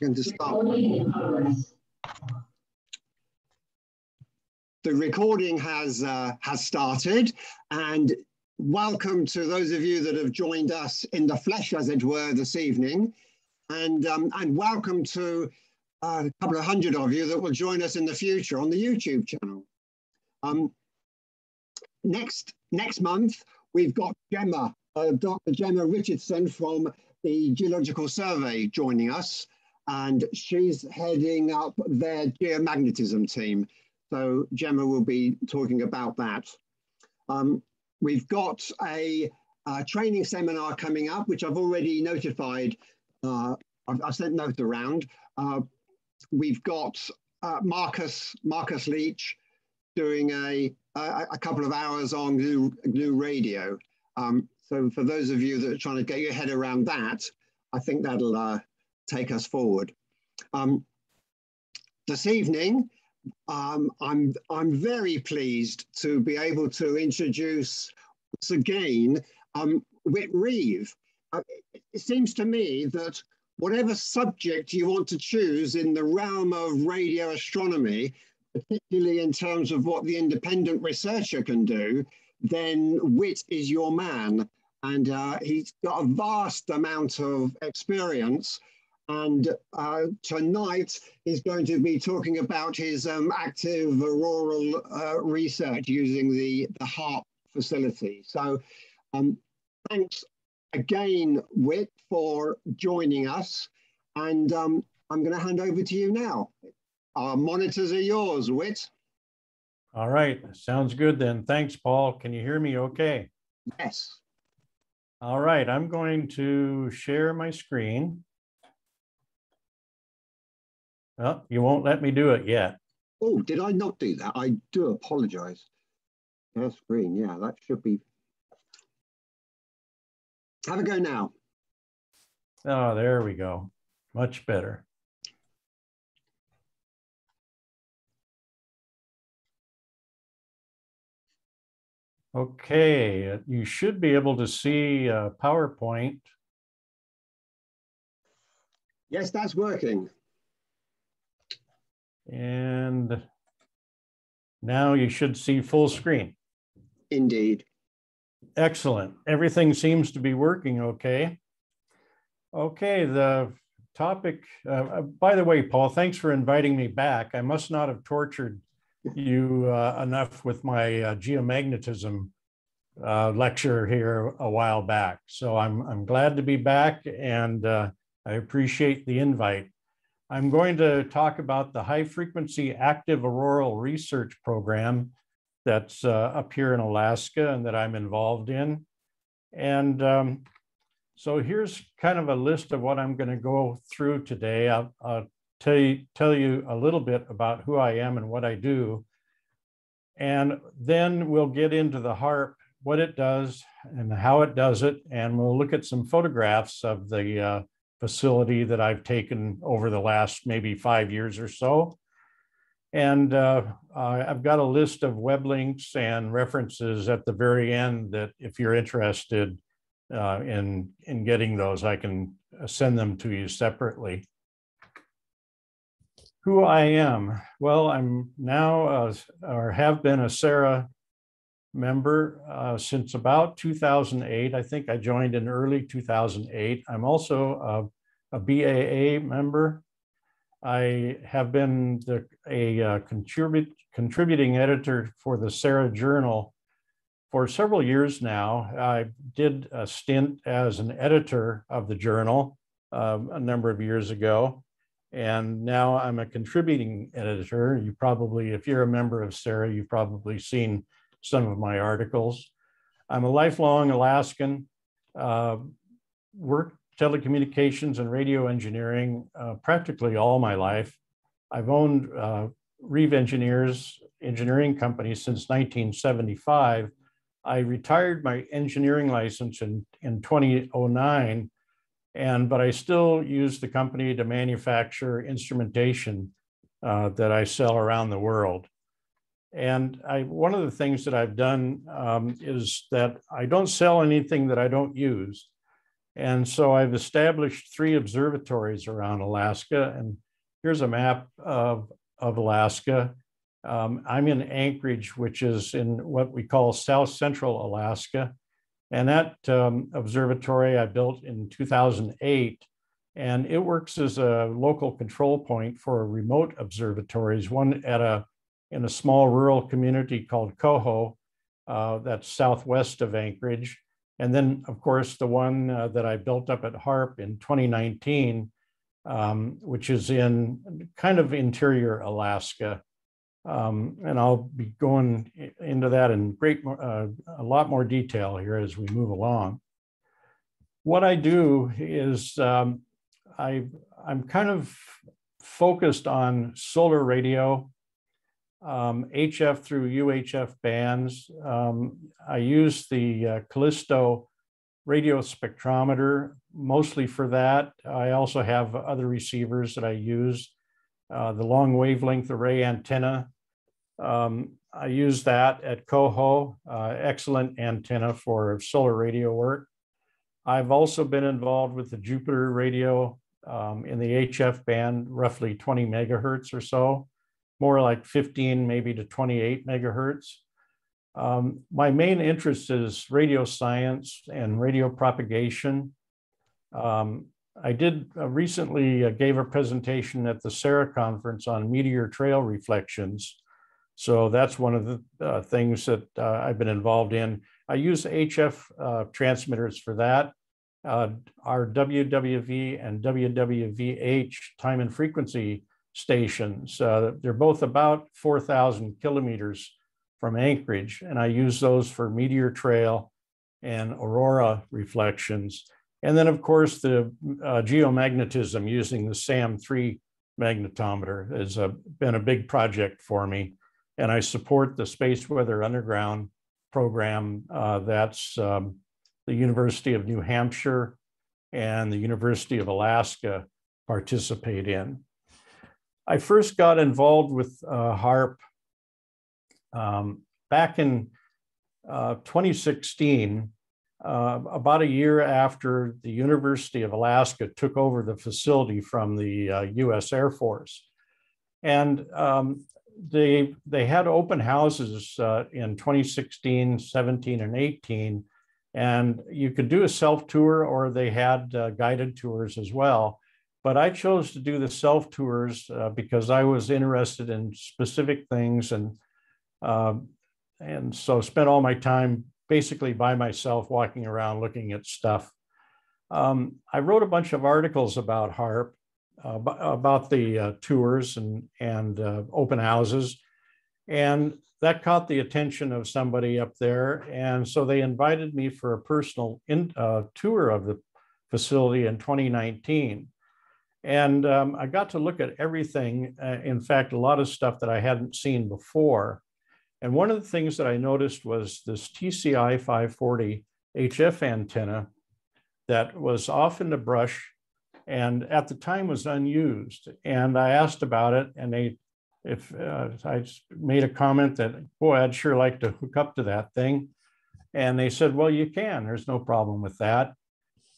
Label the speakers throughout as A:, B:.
A: going to start. The recording has uh, has started, and welcome to those of you that have joined us in the flesh, as it were, this evening, and um, and welcome to uh, a couple of hundred of you that will join us in the future on the YouTube channel. Um, next next month, we've got Gemma, uh, Dr. Gemma Richardson from the Geological Survey joining us, and she's heading up their geomagnetism team. So Gemma will be talking about that. Um, we've got a, a, training seminar coming up, which I've already notified. Uh, I've, I've, sent notes around. Uh, we've got uh, Marcus Marcus Leech doing a, a, a couple of hours on GNU, GNU Radio. Um, so for those of you that are trying to get your head around that, I think that'll uh, take us forward. Um, this evening, um, I'm, I'm very pleased to be able to introduce once again um, Whit Reeve. Uh, it, seems to me that whatever subject you want to choose in the realm of radio astronomy, particularly in terms of what the independent researcher can do, then Whit is your man. And uh, he's got a vast amount of experience. And uh, tonight he's going to be talking about his um, active auroral uh, research using the, the HAARP facility. So um, thanks again, Whit, for joining us. And um, I'm going to hand over to you now. Our monitors are yours, Whit.
B: All right, sounds good then. Thanks, Paul. Can you hear me okay?
A: Yes.
B: All right, I'm going to share my screen. Oh, you won't let me do it yet.
A: Oh, did I not do that? I do apologize. Share screen, yeah, that should be. Have a go now.
B: Oh, there we go. Much better. Okay, you should be able to see uh, PowerPoint.
A: Yes, that's working.
B: And now you should see full screen.
A: Indeed.
B: Excellent. Everything seems to be working okay. Okay, the topic, uh, uh by the way, Paul, thanks for inviting me back. I must not have tortured you uh, enough with my uh, geomagnetism uh, lecture here a while back. So I'm, I'm glad to be back and uh, I appreciate the invite. I'm going to talk about the high frequency active auroral research program that's uh, up here in Alaska and that I'm involved in. And um, so here's kind of a list of what I'm going to go through today. I'll, I'll tell you, tell you a little bit about who I am and what I do. And then we'll get into the HAARP, what it does and how it does it. And we'll look at some photographs of the uh, facility that I've taken over the last maybe five years or so. And uh, I've got a list of web links and references at the very end that if you're interested uh, in, in getting those, I can send them to you separately who I am. Well, I'm now uh, or have been a SARA member uh, since about 2008. I think I joined in early 2008. I'm also a, BAA member. I have been the, a uh, contribute, contributing editor for the SARA Journal for several years now. I did a stint as an editor of the journal uh, a number of years ago. And now I'm a contributing editor. You probably, if you're a member of SARA, you've probably seen some of my articles. I'm a lifelong Alaskan, uh, worked telecommunications and radio engineering uh, practically all my life. I've owned uh, Reeve Engineers engineering company since 1975. I retired my engineering license in, in 2009 and but I still use the company to manufacture instrumentation uh, that I sell around the world. And I, one of the things that I've done um, is that I don't sell anything that I don't use. And so I've established three observatories around Alaska. And here's a map of, of Alaska. Um, I'm in Anchorage, which is in what we call South Central Alaska. And that um, observatory I built in 2008. And it works as a local control point for remote observatories, one at a in a small rural community called Cohoe, uh, that's southwest of Anchorage. And then, of course, the one uh, that I built up at HAARP in 2019, um, which is in kind of interior Alaska. Um, and I'll be going into that in great, uh, a lot more detail here as we move along. What I do is um, I, I'm kind of focused on solar radio, um, HF through UHF bands. Um, I use the uh, Callisto radio spectrometer mostly for that. I also have other receivers that I use. Uh, the long wavelength array antenna. Um, I use that at Cohoe, uh, excellent antenna for solar radio work. I've also been involved with the Jupiter radio um, in the HF band, roughly 20 megahertz or so, more like 15, maybe to 28 megahertz. Um, my main interest is radio science and radio propagation. Um, I did uh, recently uh, gave a presentation at the SARA conference on meteor trail reflections. So that's one of the uh, things that uh, I've been involved in. I use HF uh, transmitters for that. Uh, our WWV and WWVH time and frequency stations, they're both about 4,000 kilometers from Anchorage, and I use those for meteor trail and aurora reflections. And then, of course, the uh, geomagnetism using the SAM3 magnetometer has uh, been a big project for me. And I support the Space Weather Underground program uh, that's um, the University of New Hampshire and the University of Alaska participate in. I first got involved with uh, HAARP um, back in uh, 2016 uh, about a year after the University of Alaska took over the facility from the uh, US Air Force. And um, they, they had open houses uh, in 2016, 17, and 18. And you could do a self tour or they had uh, guided tours as well. But I chose to do the self tours uh, because I was interested in specific things and um, and so spent all my time basically by myself walking around looking at stuff. Um, I wrote a bunch of articles about HAARP, uh, about the uh, tours and, and uh, open houses. And that caught the attention of somebody up there. And so they invited me for a personal in, uh, tour of the facility in 2019. And um, I got to look at everything. Uh, in fact, a lot of stuff that I hadn't seen before. And one of the things that I noticed was this TCI 540 HF antenna that was off in the brush and at the time was unused. And I asked about it and they, if uh, I made a comment that, boy, I'd sure like to hook up to that thing. And they said, well, you can, there's no problem with that.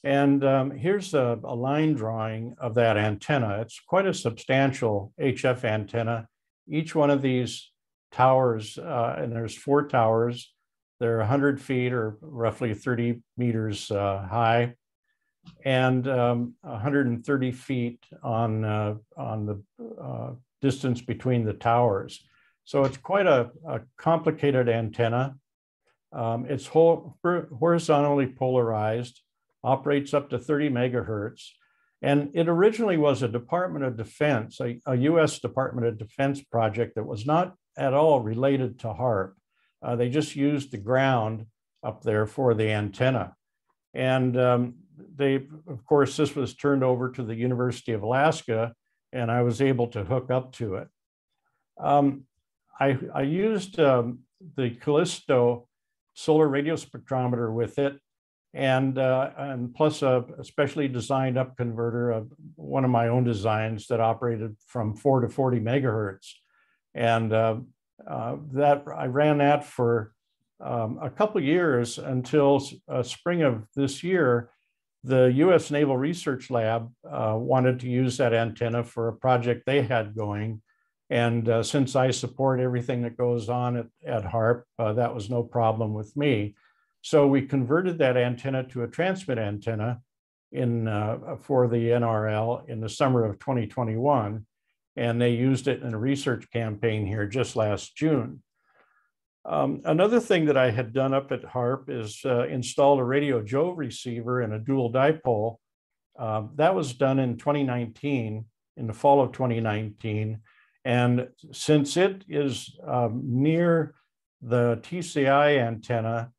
B: And um, here's a, a, line drawing of that antenna. It's quite a substantial HF antenna. Each one of these towers, uh, and there's four towers. They're 100 feet or roughly 30 meters uh, high, and um, 130 feet on uh, on the uh, distance between the towers. So it's quite a, a complicated antenna. Um, it's whole, horizontally polarized, operates up to 30 megahertz. And it originally was a Department of Defense, a, a, US Department of Defense project that was not at all related to HAARP. Uh, they just used the ground up there for the antenna. And um, they, of course, this was turned over to the University of Alaska, and I was able to hook up to it. Um, I, I, used um, the Callisto solar radio spectrometer with it, and, uh, and plus a, specially designed up converter of one of my own designs that operated from four to 40 megahertz. And uh, uh, that I ran that for um, a couple years until uh, spring of this year. the US Naval Research Lab uh, wanted to use that antenna for a project they had going. And since I support everything that goes on at, at HAARP, uh, that was no problem with me. So we converted that antenna to a transmit antenna in uh, for the NRL in the summer of 2021, and they used it in a research campaign here just last June. Um, another thing that I had done up at HAARP is uh, installed a radio Jove receiver and a dual dipole. Uh, that was done in 2019, in the fall of 2019. And since it is um, near the TCI antenna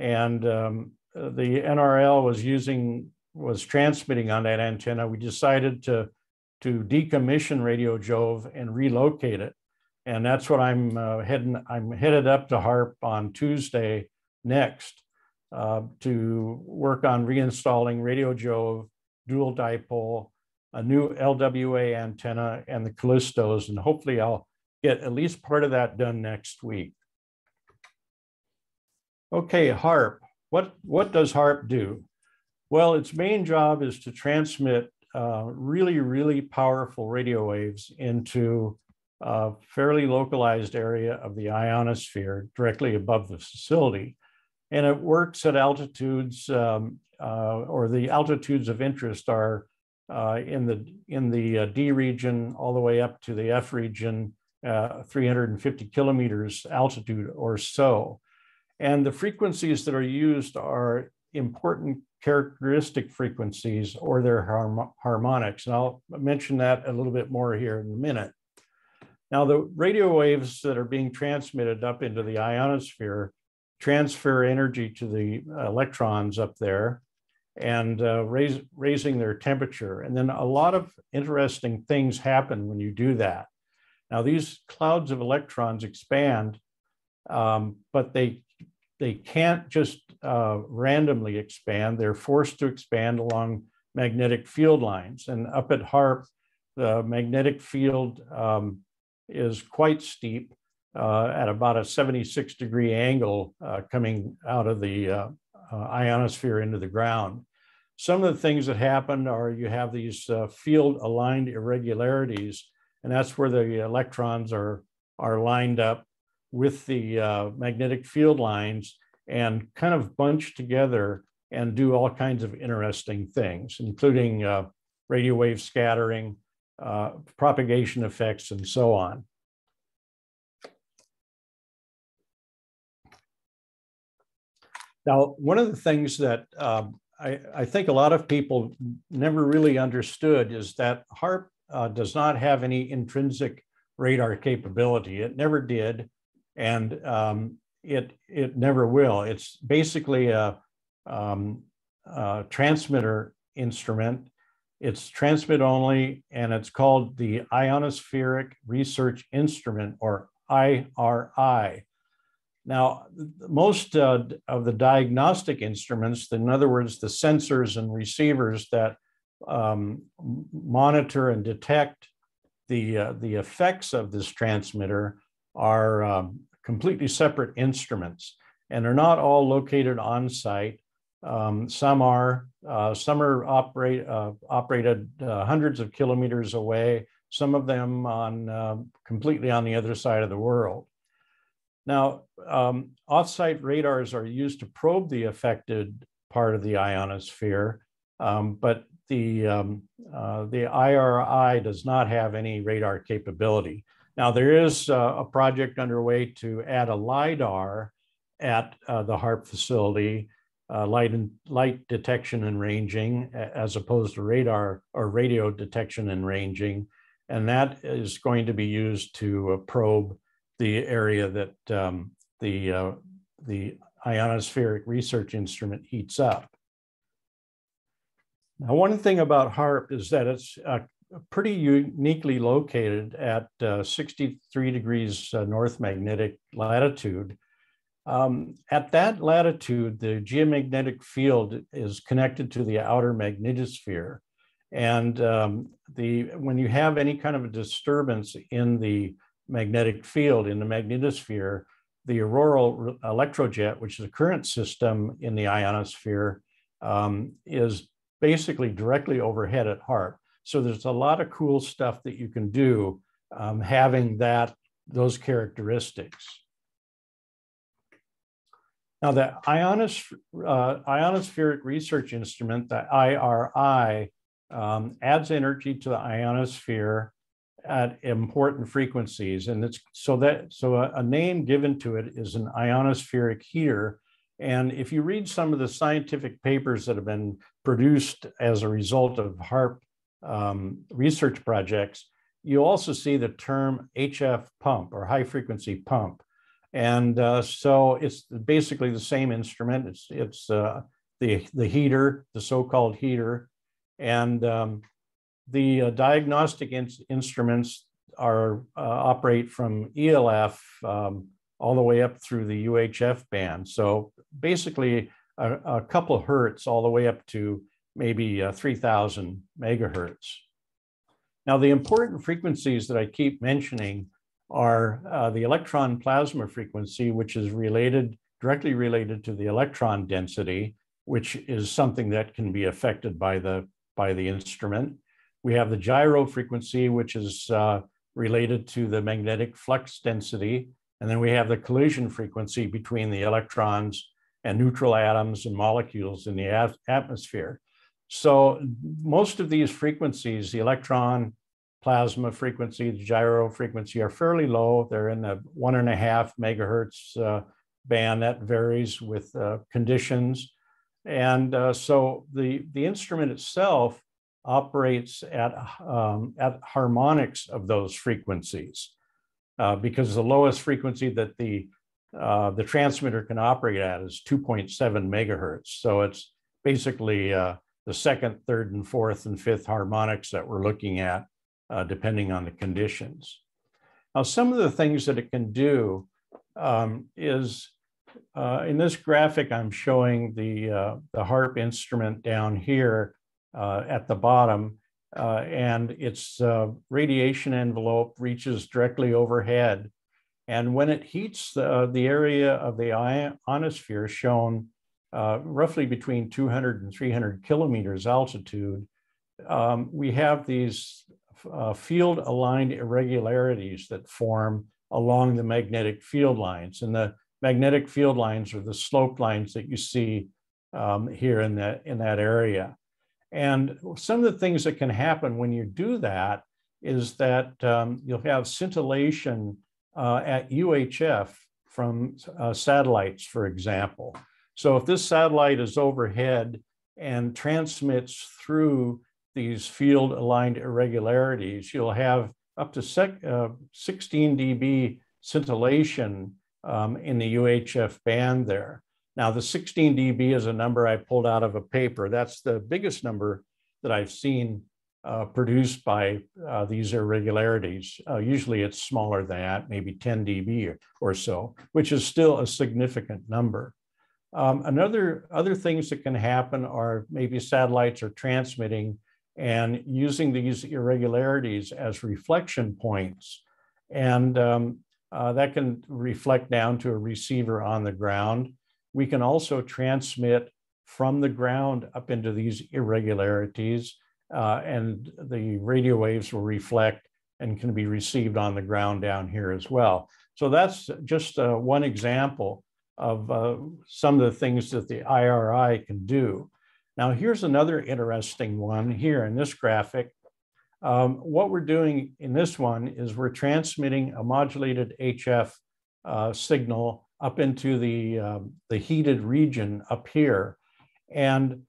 B: and um, the NRL was using, was transmitting on that antenna, we decided to, to decommission Radio Jove and relocate it and that's what I'm uh, heading. I'm headed up to HAARP on Tuesday next uh, to work on reinstalling Radio Jove, dual dipole, a new LWA antenna, and the Callistos, and hopefully I'll get at least part of that done next week. Okay, HAARP. What what does HAARP do? Well, its main job is to transmit uh, really, really powerful radio waves into a fairly localized area of the ionosphere directly above the facility. And it works at altitudes, um, uh, or the altitudes of interest are uh, in the, in the uh, D region all the way up to the F region, uh, 350 kilometers altitude or so. And the frequencies that are used are important characteristic frequencies or their harm harmonics. And I'll mention that a little bit more here in a minute. Now, the radio waves that are being transmitted up into the ionosphere transfer energy to the electrons up there and uh, raise, raising their temperature. And then a lot of interesting things happen when you do that. Now, these clouds of electrons expand, um, but they, they can't just uh, randomly expand. They're forced to expand along magnetic field lines. And up at HAARP, the magnetic field um, is quite steep uh, at about a 76 degree angle uh, coming out of the uh, uh, ionosphere into the ground. Some of the things that happen are you have these uh, field aligned irregularities, and that's where the electrons are, are lined up with the uh, magnetic field lines and kind of bunch together and do all kinds of interesting things, including radio wave scattering, uh, propagation effects, and so on. Now, one of the things that um, I, I, think a lot of people never really understood is that HAARP uh, does not have any intrinsic radar capability. It never did, and um, it it never will. It's basically a, um, a transmitter instrument it's transmit only, and it's called the Ionospheric Research Instrument, or IRI. Now, most uh, of the diagnostic instruments, in other words, the sensors and receivers that um, monitor and detect the, uh, the effects of this transmitter, are um, completely separate instruments, and they're not all located on site. Um, some are, uh, some are operate, uh, operated uh, hundreds of kilometers away, some of them on uh, completely on the other side of the world. Now, um, offsite radars are used to probe the affected part of the ionosphere, um, but the, um, uh, the IRI does not have any radar capability. Now, there is uh, a project underway to add a LIDAR at uh, the HAARP facility uh, light and light detection and ranging as opposed to radar or radio detection and ranging. And that is going to be used to probe the area that um, the, uh, the ionospheric research instrument heats up. Now, one thing about HAARP is that it's pretty uniquely located at uh, 63 degrees uh, north magnetic latitude um, at that latitude, the geomagnetic field is connected to the outer magnetosphere. And um, the, when you have any kind of a disturbance in the magnetic field, in the magnetosphere, the auroral electrojet, which is a current system in the ionosphere, um, is basically directly overhead at HAARP. So there's a lot of cool stuff that you can do um, having that those characteristics. Now the ionos, uh, ionospheric research instrument, the IRI, um, adds energy to the ionosphere at important frequencies. And it's so that so a, a, name given to it is an ionospheric heater. And if you read some of the scientific papers that have been produced as a result of HAARP um, research projects, you also see the term HF pump or high frequency pump. And uh, so it's basically the same instrument. It's, it's uh, the, the heater, the so-called heater. And um, the uh, diagnostic in instruments are uh, operate from ELF um, all the way up through the UHF band. So basically a, a couple hertz all the way up to maybe uh, 3000 megahertz. Now the important frequencies that I keep mentioning are uh, the electron plasma frequency, which is related, directly related to the electron density, which is something that can be affected by the, by the instrument. We have the gyro frequency, which is uh, related to the magnetic flux density. And then we have the collision frequency between the electrons and neutral atoms and molecules in the atmosphere. So most of these frequencies, the electron, plasma frequency, the gyro frequency are fairly low. They're in the one and a half megahertz uh, band that varies with uh, conditions. And uh, so the, the instrument itself operates at, um, at harmonics of those frequencies uh, because the lowest frequency that the, uh, the transmitter can operate at is 2.7 megahertz. So it's basically uh, the second, third, and fourth and fifth harmonics that we're looking at, uh, depending on the conditions. Now, some of the things that it can do um, is uh, in this graphic, I'm showing the, uh, the HAARP instrument down here uh, at the bottom, uh, and its uh, radiation envelope reaches directly overhead. And when it heats the, the area of the ionosphere shown uh, roughly between 200 and 300 kilometers altitude, um, we have these uh, field aligned irregularities that form along the magnetic field lines. And the magnetic field lines are the slope lines that you see um, here in that, in that area. And some of the things that can happen when you do that is that um, you'll have scintillation uh, at UHF from uh, satellites, for example. So if this satellite is overhead and transmits through these field aligned irregularities, you'll have up to sec, uh, 16 dB scintillation um, in the UHF band there. Now, the 16 dB is a number I pulled out of a paper. That's the biggest number that I've seen uh, produced by uh, these irregularities. Uh, usually it's smaller than that, maybe 10 dB or, or so, which is still a significant number. Um, another other things that can happen are maybe satellites are transmitting and using these irregularities as reflection points. And um, uh, that can reflect down to a receiver on the ground. We can also transmit from the ground up into these irregularities, uh, and the radio waves will reflect and can be received on the ground down here as well. So that's just uh, one example of uh, some of the things that the IRI can do. Now, here's another interesting one here in this graphic. Um, what we're doing in this one is we're transmitting a modulated HF uh, signal up into the, uh, the heated region up here. And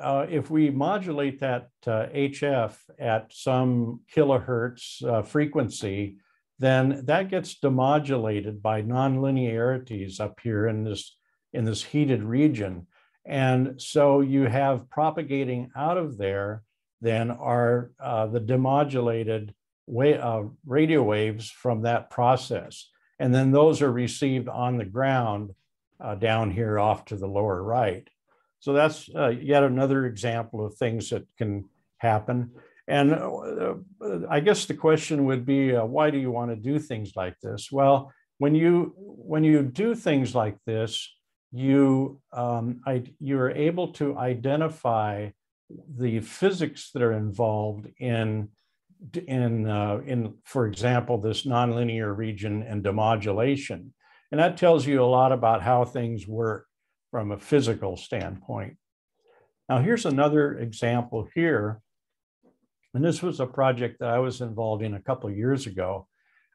B: uh, if we modulate that HF uh, at some kilohertz uh, frequency, then that gets demodulated by nonlinearities up here in this, in this heated region. And so you have propagating out of there then are uh, the demodulated way, uh, radio waves from that process. And then those are received on the ground uh, down here off to the lower right. So that's uh, yet another example of things that can happen. And uh, I guess the question would be, uh, why do you want to do things like this? Well, when you when you do things like this, you um, I, you're able to identify the physics that are involved in in uh, in for example this nonlinear region and demodulation. And that tells you a lot about how things work from a physical standpoint. Now here's another example here and this was a project that i was involved in a couple years ago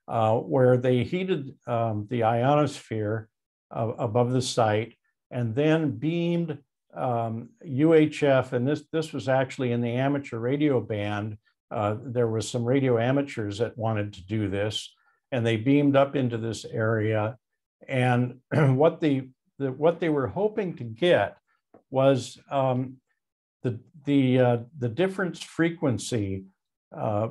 B: uh, where they heated um, the ionosphere uh, above the site and then beamed um, UHF, and this, this was actually in the amateur radio band. Uh, there was some radio amateurs that wanted to do this, and they beamed up into this area. And what, the, the, what they were hoping to get was um, the, the, uh, the difference frequency uh,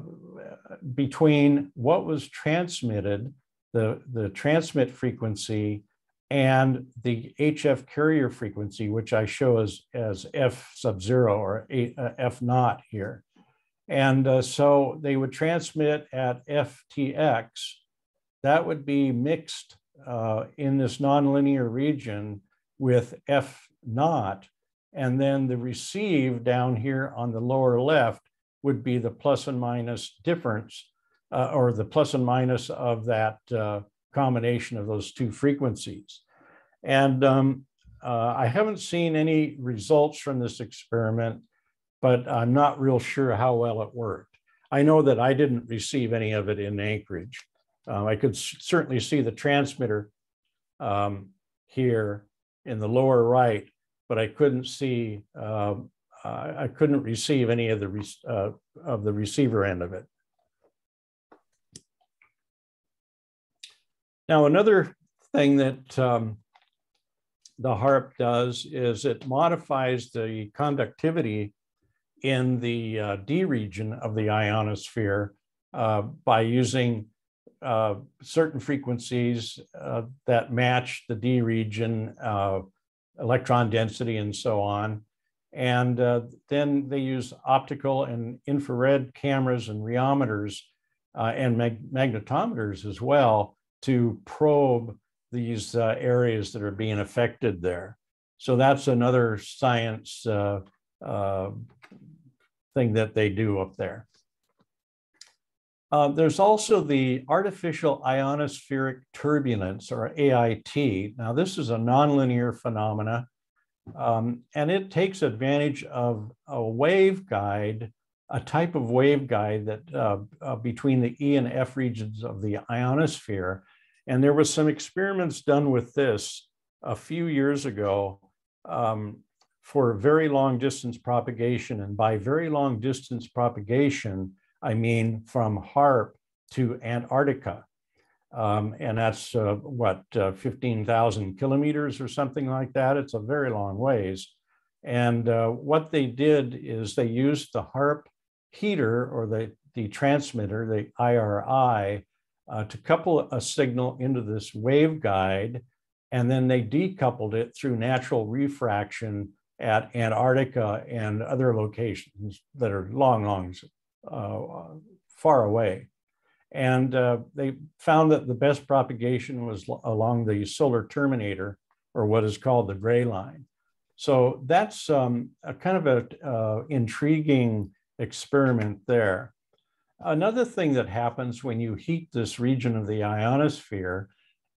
B: between what was transmitted, the, the transmit frequency, and the HF carrier frequency, which I show as, as F sub zero or a, uh, F naught here. And uh, so they would transmit at FTX. That would be mixed uh, in this nonlinear region with F naught. And then the receive down here on the lower left would be the plus and minus difference uh, or the plus and minus of that uh, combination of those two frequencies. And um, uh, I haven't seen any results from this experiment, but I'm not real sure how well it worked. I know that I didn't receive any of it in Anchorage. Uh, I could certainly see the transmitter um, here in the lower right, but I couldn't see, uh, I couldn't receive any of the, uh, of the receiver end of it. Now, another thing that um, the HAARP does is it modifies the conductivity in the uh, D region of the ionosphere uh, by using uh, certain frequencies uh, that match the D region, uh, electron density, and so on. And uh, then they use optical and infrared cameras and riometers and mag magnetometers as well to probe these uh, areas that are being affected there. So that's another science uh, uh, thing that they do up there. Uh, there's also the artificial ionospheric turbulence or AIT. Now this is a nonlinear phenomena um, and it takes advantage of a waveguide, a type of waveguide that uh, uh, between the E and F regions of the ionosphere and there was some experiments done with this a few years ago um, for very long distance propagation. And by very long distance propagation, I mean from HAARP to Antarctica. Um, and that's uh, what, uh, 15,000 kilometers or something like that. It's a very long ways. And uh, what they did is they used the HAARP heater or the, the transmitter, the IRI, uh, to couple a signal into this waveguide, and then they decoupled it through natural refraction at Antarctica and other locations that are long, long, far away. And uh, they found that the best propagation was along the solar terminator, or what is called the gray line. So that's um, a kind of an uh, intriguing experiment there. Another thing that happens when you heat this region of the ionosphere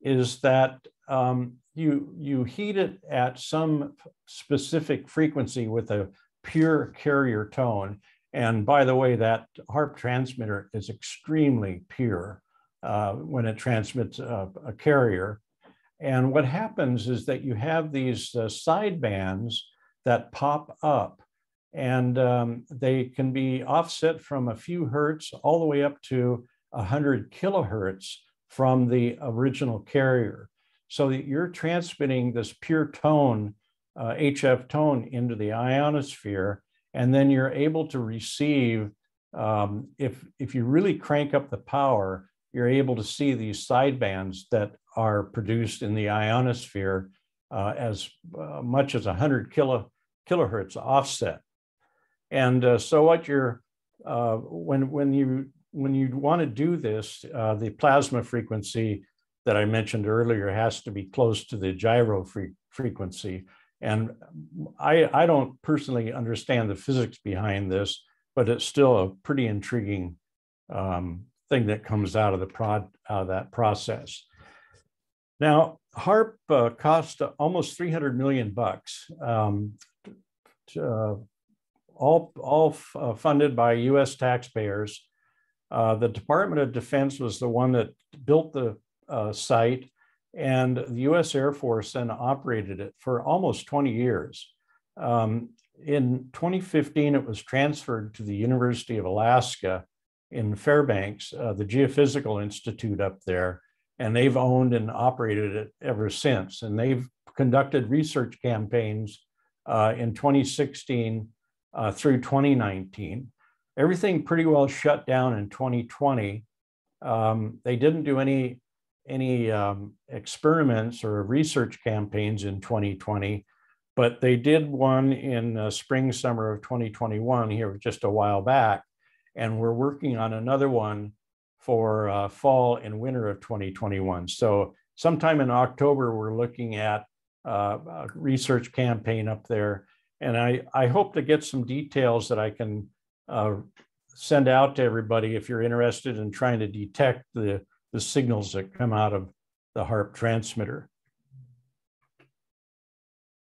B: is that um, you, you heat it at some specific frequency with a pure carrier tone. And by the way, that HAARP transmitter is extremely pure uh, when it transmits a, a, carrier. And what happens is that you have these uh, side bands that pop up and um, they can be offset from a few hertz all the way up to 100 kilohertz from the original carrier. So that you're transmitting this pure tone, uh, HF tone into the ionosphere, and then you're able to receive, um, if, if you really crank up the power, you're able to see these sidebands that are produced in the ionosphere uh, as uh, much as 100 kilo, kilohertz offset. And uh, so what you're, uh, when, when you, when you want to do this, uh, the plasma frequency that I mentioned earlier has to be close to the gyro fre frequency. And I, I don't personally understand the physics behind this, but it's still a pretty intriguing um, thing that comes out of the prod out of that process. Now, HAARP uh, cost almost 300 million bucks, um, uh, all, all uh, funded by US taxpayers. Uh, the Department of Defense was the one that built the uh, site and the US Air Force then operated it for almost 20 years. Um, in 2015, it was transferred to the University of Alaska in Fairbanks, uh, the Geophysical Institute up there, and they've owned and operated it ever since. And they've conducted research campaigns uh, in 2016 uh, through 2019. Everything pretty well shut down in 2020. Um, they didn't do any any um, experiments or research campaigns in 2020, but they did one in uh, spring summer of 2021 here just a while back, and we're working on another one for uh, fall and winter of 2021. So sometime in October, we're looking at uh, a research campaign up there. And I, I hope to get some details that I can uh, send out to everybody if you're interested in trying to detect the, the signals that come out of the HAARP transmitter.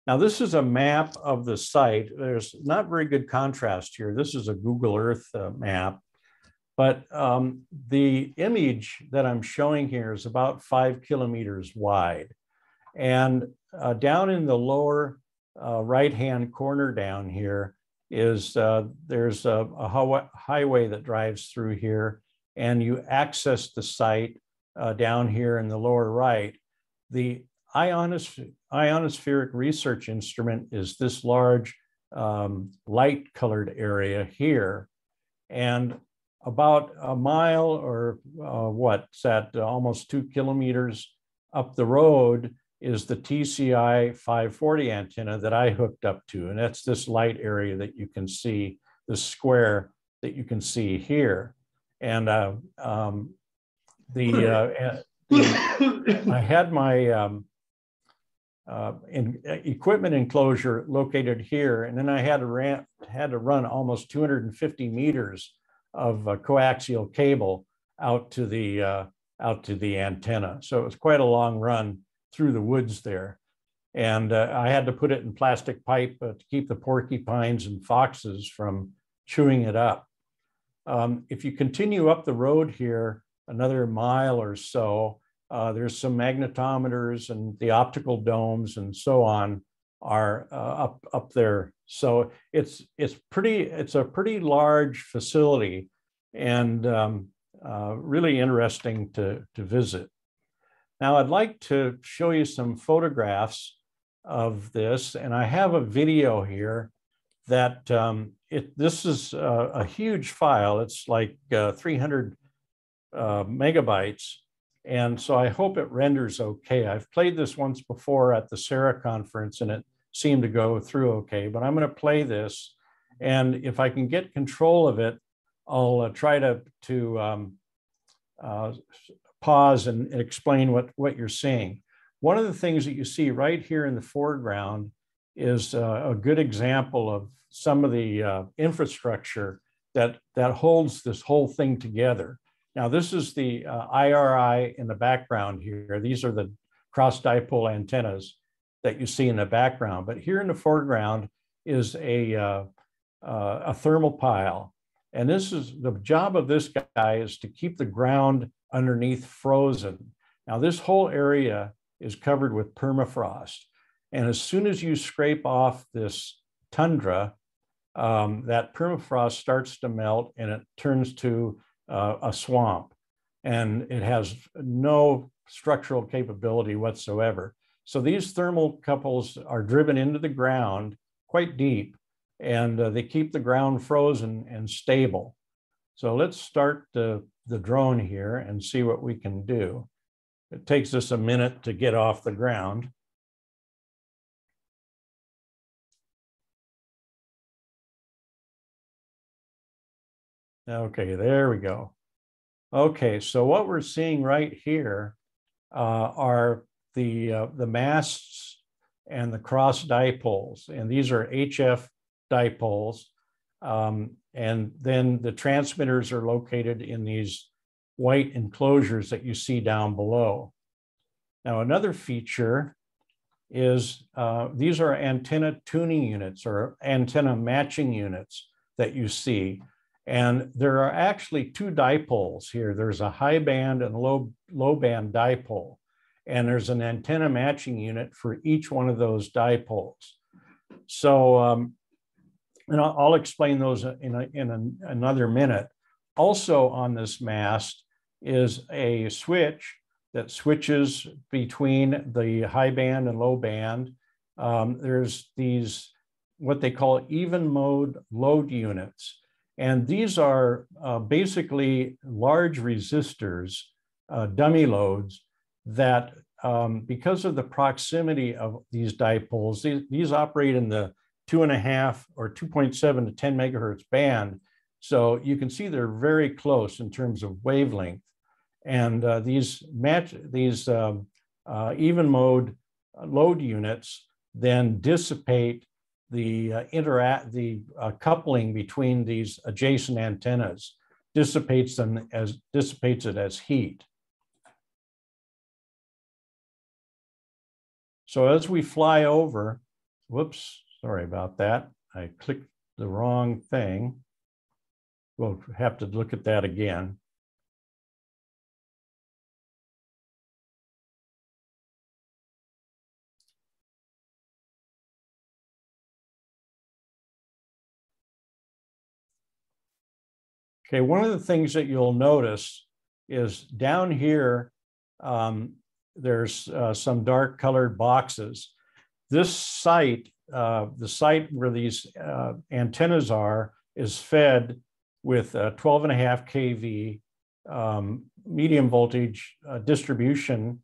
B: Now, this is a map of the site. There's not very good contrast here. This is a Google Earth uh, map. But um, the image that I'm showing here is about five kilometers wide. And uh, down in the lower uh, right-hand corner down here is uh, there's a, a, highway that drives through here and you access the site uh, down here in the lower right. The ionos ionospheric research instrument is this large um, light colored area here. And about a mile or uh, what's that, uh, almost two kilometers up the road is the TCI 540 antenna that I hooked up to. And that's this light area that you can see, the square that you can see here. And uh, um, the, uh, the, I had my um, uh, in, uh, equipment enclosure located here, and then I had to, ran, had to run almost 250 meters of coaxial cable out to the uh, out to the antenna. So it was quite a long run through the woods there. And uh, I had to put it in plastic pipe uh, to keep the porcupines and foxes from chewing it up. Um, if you continue up the road here another mile or so, uh, there's some magnetometers and the optical domes and so on are uh, up up there. So it's it's pretty it's a pretty large facility and um, uh, really interesting to to visit. Now I'd like to show you some photographs of this, and I have a video here that um, it this is a, a, huge file. It's like uh, 300 uh, megabytes and so I hope it renders okay. I've played this once before at the SARA conference and it seemed to go through okay, but I'm gonna play this. And if I can get control of it, I'll uh, try to, to um, uh, pause and explain what, what you're seeing. One of the things that you see right here in the foreground is uh, a good example of some of the uh, infrastructure that, that holds this whole thing together. Now, this is the uh, IRI in the background here. These are the cross dipole antennas that you see in the background. But here in the foreground is a, uh, uh, a thermal pile. And this is the job of this guy is to keep the ground underneath frozen. Now, this whole area is covered with permafrost. And as soon as you scrape off this tundra, um, that permafrost starts to melt and it turns to uh, a swamp and it has no structural capability whatsoever. So these thermal couples are driven into the ground quite deep and uh, they keep the ground frozen and stable. So let's start the, the drone here and see what we can do. It takes us a minute to get off the ground. Okay, there we go. Okay, so what we're seeing right here uh, are the uh, the masts and the cross dipoles. And these are HF dipoles. Um, and then the transmitters are located in these white enclosures that you see down below. Now, another feature is uh, these are antenna tuning units or antenna matching units that you see. And there are actually two dipoles here. There's a high band and low, low band dipole. And there's an antenna matching unit for each one of those dipoles. So, um, and I'll, explain those in, a, in another minute. Also on this mast is a switch that switches between the high band and low band. Um, there's these, what they call even mode load units. And these are uh, basically large resistors, uh, dummy loads, that um, because of the proximity of these dipoles, these, these operate in the two and a half or 2.7 to 10 megahertz band. So you can see they're very close in terms of wavelength. And uh, these match these um, uh, even mode load units then dissipate the uh, interact the uh, coupling between these adjacent antennas, dissipates them as dissipates it as heat. So as we fly over, whoops, sorry about that. I clicked the wrong thing. We'll have to look at that again. Okay, one of the things that you'll notice is down here, um, there's uh, some dark colored boxes. This site, uh, the site where these uh, antennas are, is fed with a 12 and a half kV um, medium voltage uh, distribution.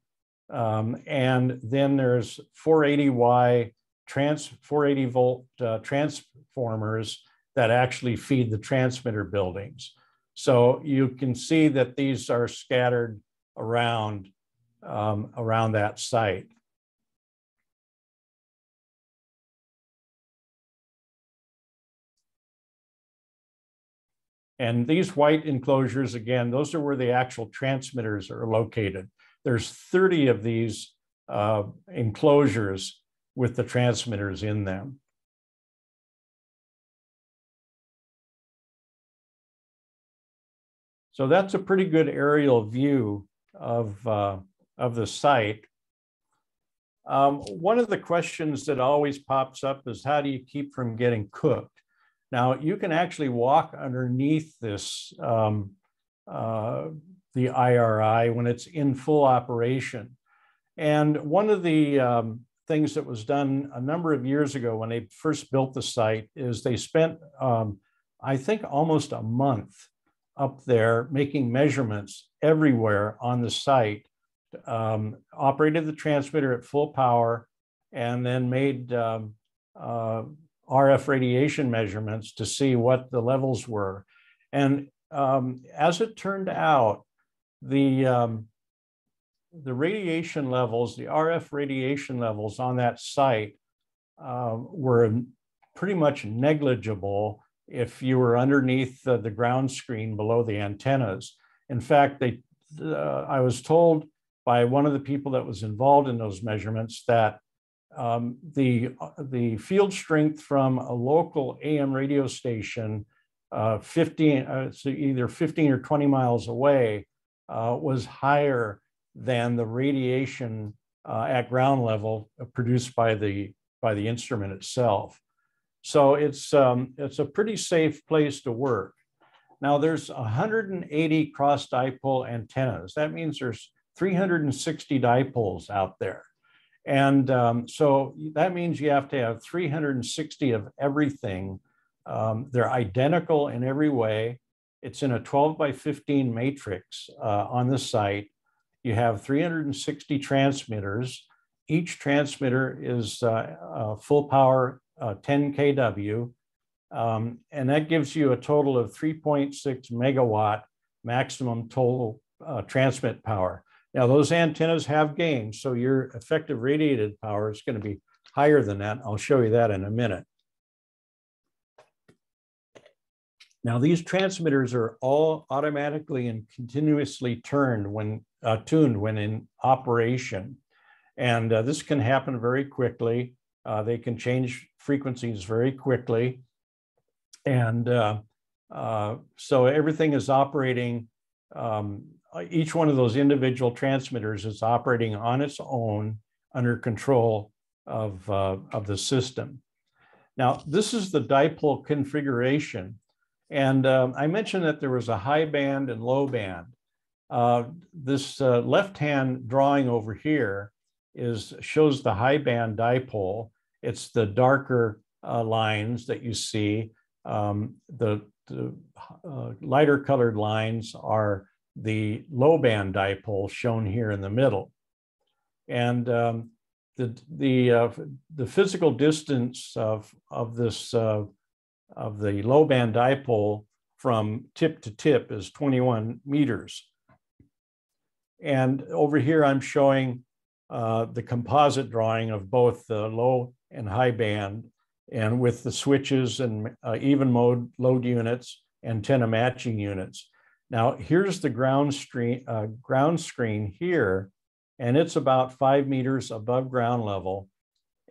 B: Um, and then there's 480Y trans 480 volt uh, transformers that actually feed the transmitter buildings. So you can see that these are scattered around, um, around that site. And these white enclosures, again, those are where the actual transmitters are located. There's 30 of these uh, enclosures with the transmitters in them. So that's a pretty good aerial view of, uh, of the site. Um, one of the questions that always pops up is how do you keep from getting cooked? Now you can actually walk underneath this, um, uh, the IRI when it's in full operation. And one of the um, things that was done a number of years ago when they first built the site is they spent, um, I think, almost a month up there making measurements everywhere on the site, um, operated the transmitter at full power, and then made um, uh, RF radiation measurements to see what the levels were. And um, as it turned out, the um, the radiation levels, the RF radiation levels on that site uh, were pretty much negligible if you were underneath the, ground screen below the antennas. In fact, they, uh, I was told by one of the people that was involved in those measurements that um, the, the field strength from a local AM radio station, uh, 15, uh, so either 15 or 20 miles away, uh, was higher than the radiation uh, at ground level produced by the, by the instrument itself. So it's, um, it's a pretty safe place to work. Now there's 180 cross dipole antennas. That means there's 360 dipoles out there. And um, so that means you have to have 360 of everything. Um, they're identical in every way. It's in a 12 by 15 matrix uh, on the site. You have 360 transmitters. Each transmitter is uh, uh, full power uh, 10 kW. Um, and that gives you a total of 3.6 megawatt maximum total uh, transmit power. Now those antennas have gains, so your effective radiated power is going to be higher than that. I'll show you that in a minute. Now these transmitters are all automatically and continuously turned when uh, tuned when in operation. And uh, this can happen very quickly. Uh, they can change frequencies very quickly. And uh, uh, so everything is operating, um, each one of those individual transmitters is operating on its own under control of, uh, of the system. Now, this is the dipole configuration and um, I mentioned that there was a high band and low band. Uh, this uh, left-hand drawing over here is shows the high band dipole. It's the darker uh, lines that you see. Um, the, the uh, lighter colored lines are the low band dipole shown here in the middle. And um, the, the, uh, the physical distance of, of this uh, of the low band dipole from tip to tip is 21 meters. And over here, I'm showing uh, the composite drawing of both the low and high band and with the switches and uh, even mode load units, antenna matching units. Now here's the ground screen, uh, ground screen here, and it's about five meters above ground level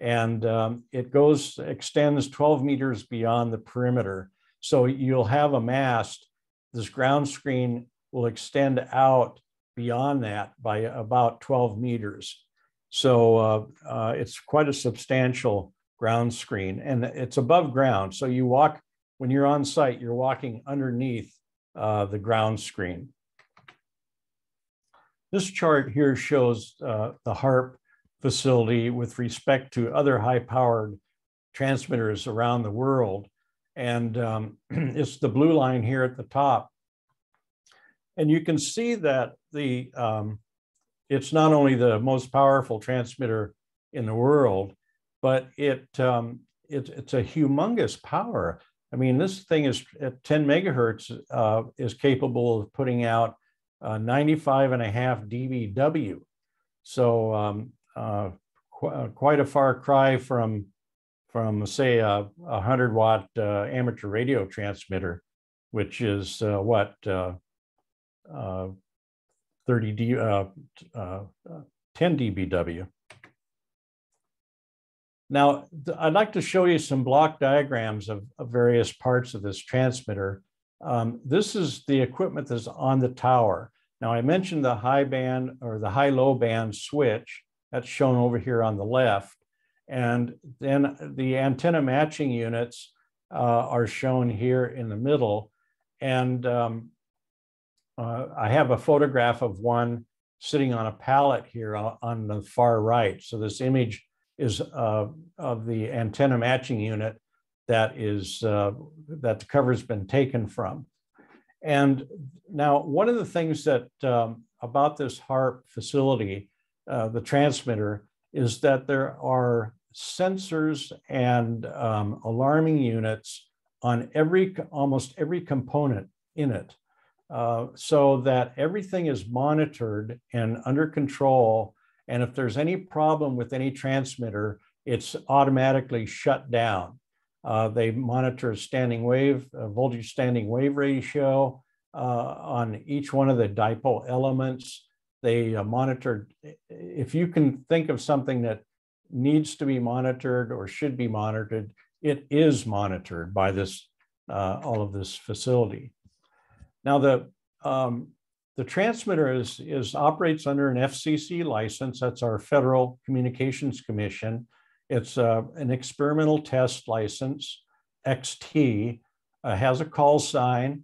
B: and um, it goes extends 12 meters beyond the perimeter. So you'll have a mast. This ground screen will extend out beyond that by about 12 meters. So uh, uh, it's quite a substantial ground screen, and it's above ground. So you walk when you're on site, you're walking underneath uh, the ground screen. This chart here shows the HAARP facility with respect to other high powered transmitters around the world. And um, it's the blue line here at the top. And you can see that the um, it's not only the most powerful transmitter in the world, but it, um, it it's a humongous power. I mean, this thing is at 10 megahertz uh, is capable of putting out uh, 95 and a half dBW. So um, uh, qu uh, quite a far cry from, from say, a, a 100 watt uh, amateur radio transmitter, which is uh, what, 30 D, 10 dBW. Now, I'd like to show you some block diagrams of, of various parts of this transmitter. Um, this is the equipment that's on the tower. Now, I mentioned the high band or the high-low band switch. That's shown over here on the left. And then the antenna matching units uh, are shown here in the middle. And um, uh, I have a photograph of one sitting on a pallet here on, the far right. So this image is uh, of the antenna matching unit that is uh, that the cover's been taken from. And now one of the things that um, about this HAARP facility uh, the transmitter is that there are sensors and um, alarming units on every almost every component in it uh, so that everything is monitored and under control. And if there's any problem with any transmitter it's automatically shut down. Uh, they monitor standing wave uh, voltage standing wave ratio uh, on each one of the dipole elements. They uh, monitored, if you can think of something that needs to be monitored or should be monitored, it is monitored by this, all of this facility. Now the, um, the transmitter is, is operates under an FCC license. That's our Federal Communications Commission. It's uh, an experimental test license, XT, uh, has a call sign.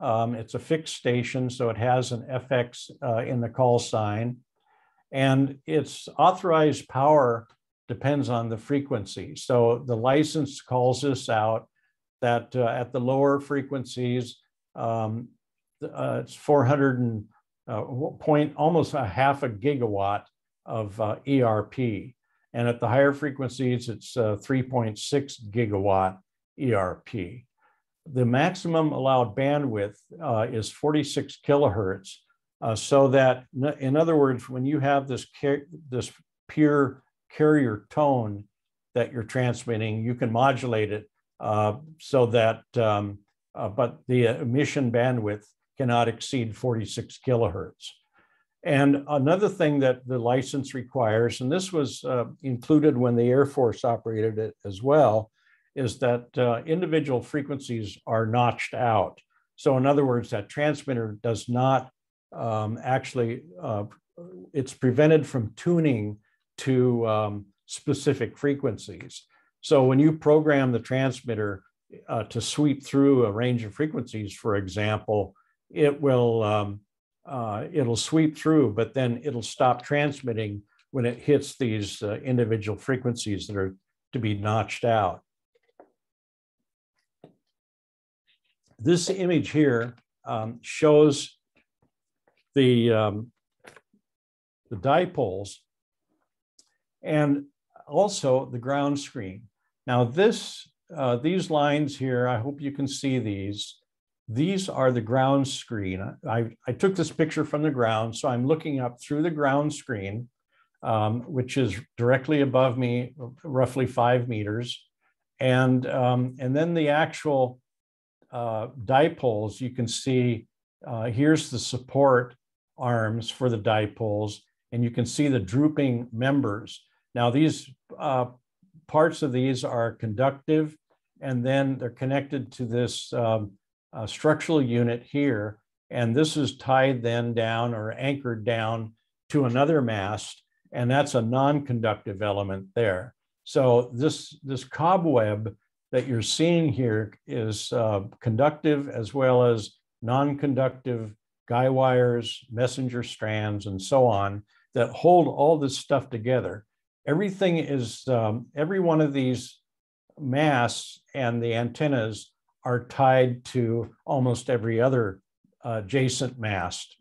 B: Um, it's a fixed station, so it has an FX uh, in the call sign. And its authorized power depends on the frequency. So the license calls this out that uh, at the lower frequencies, um, uh, it's 400 and uh, point, almost a half a gigawatt of uh, ERP. And at the higher frequencies, it's uh, 3.6 gigawatt ERP the maximum allowed bandwidth uh, is 46 kilohertz. Uh, so that, in other words, when you have this, this pure carrier tone that you're transmitting, you can modulate it so that, um, uh, but the emission bandwidth cannot exceed 46 kilohertz. And another thing that the license requires, and this was uh, included when the Air Force operated it as well, is that uh, individual frequencies are notched out. So in other words, that transmitter does not um, actually, uh, it's prevented from tuning to um, specific frequencies. So when you program the transmitter uh, to sweep through a range of frequencies, for example, it will um, uh, it'll sweep through, but then it'll stop transmitting when it hits these uh, individual frequencies that are to be notched out. This image here um, shows the, um, the dipoles and also the ground screen. Now this, uh, these lines here, I hope you can see these. These are the ground screen. I, I took this picture from the ground, so I'm looking up through the ground screen, um, which is directly above me, roughly five meters. And, um, and then the actual uh, dipoles, you can see uh, here's the support arms for the dipoles, and you can see the drooping members. Now, these uh, parts of these are conductive, and then they're connected to this um, uh, structural unit here. And this is tied then down or anchored down to another mast, and that's a non-conductive element there. So this, this cobweb that you're seeing here is uh, conductive as well as non-conductive guy wires, messenger strands, and so on that hold all this stuff together. Everything is, um, every one of these masts and the antennas are tied to almost every other uh, adjacent mast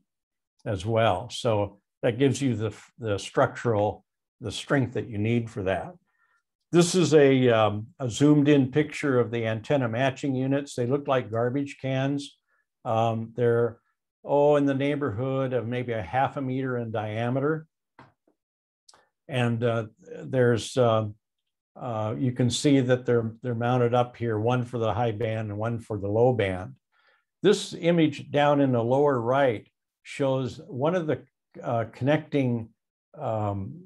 B: as well. So that gives you the, the structural, the strength that you need for that. This is a, um, a, zoomed in picture of the antenna matching units. They look like garbage cans. Um, they're, oh, in the neighborhood of maybe a half a meter in diameter. And uh, there's, uh, uh, you can see that they're, they're mounted up here, one for the high band and one for the low band. This image down in the lower right shows one of the uh, connecting um,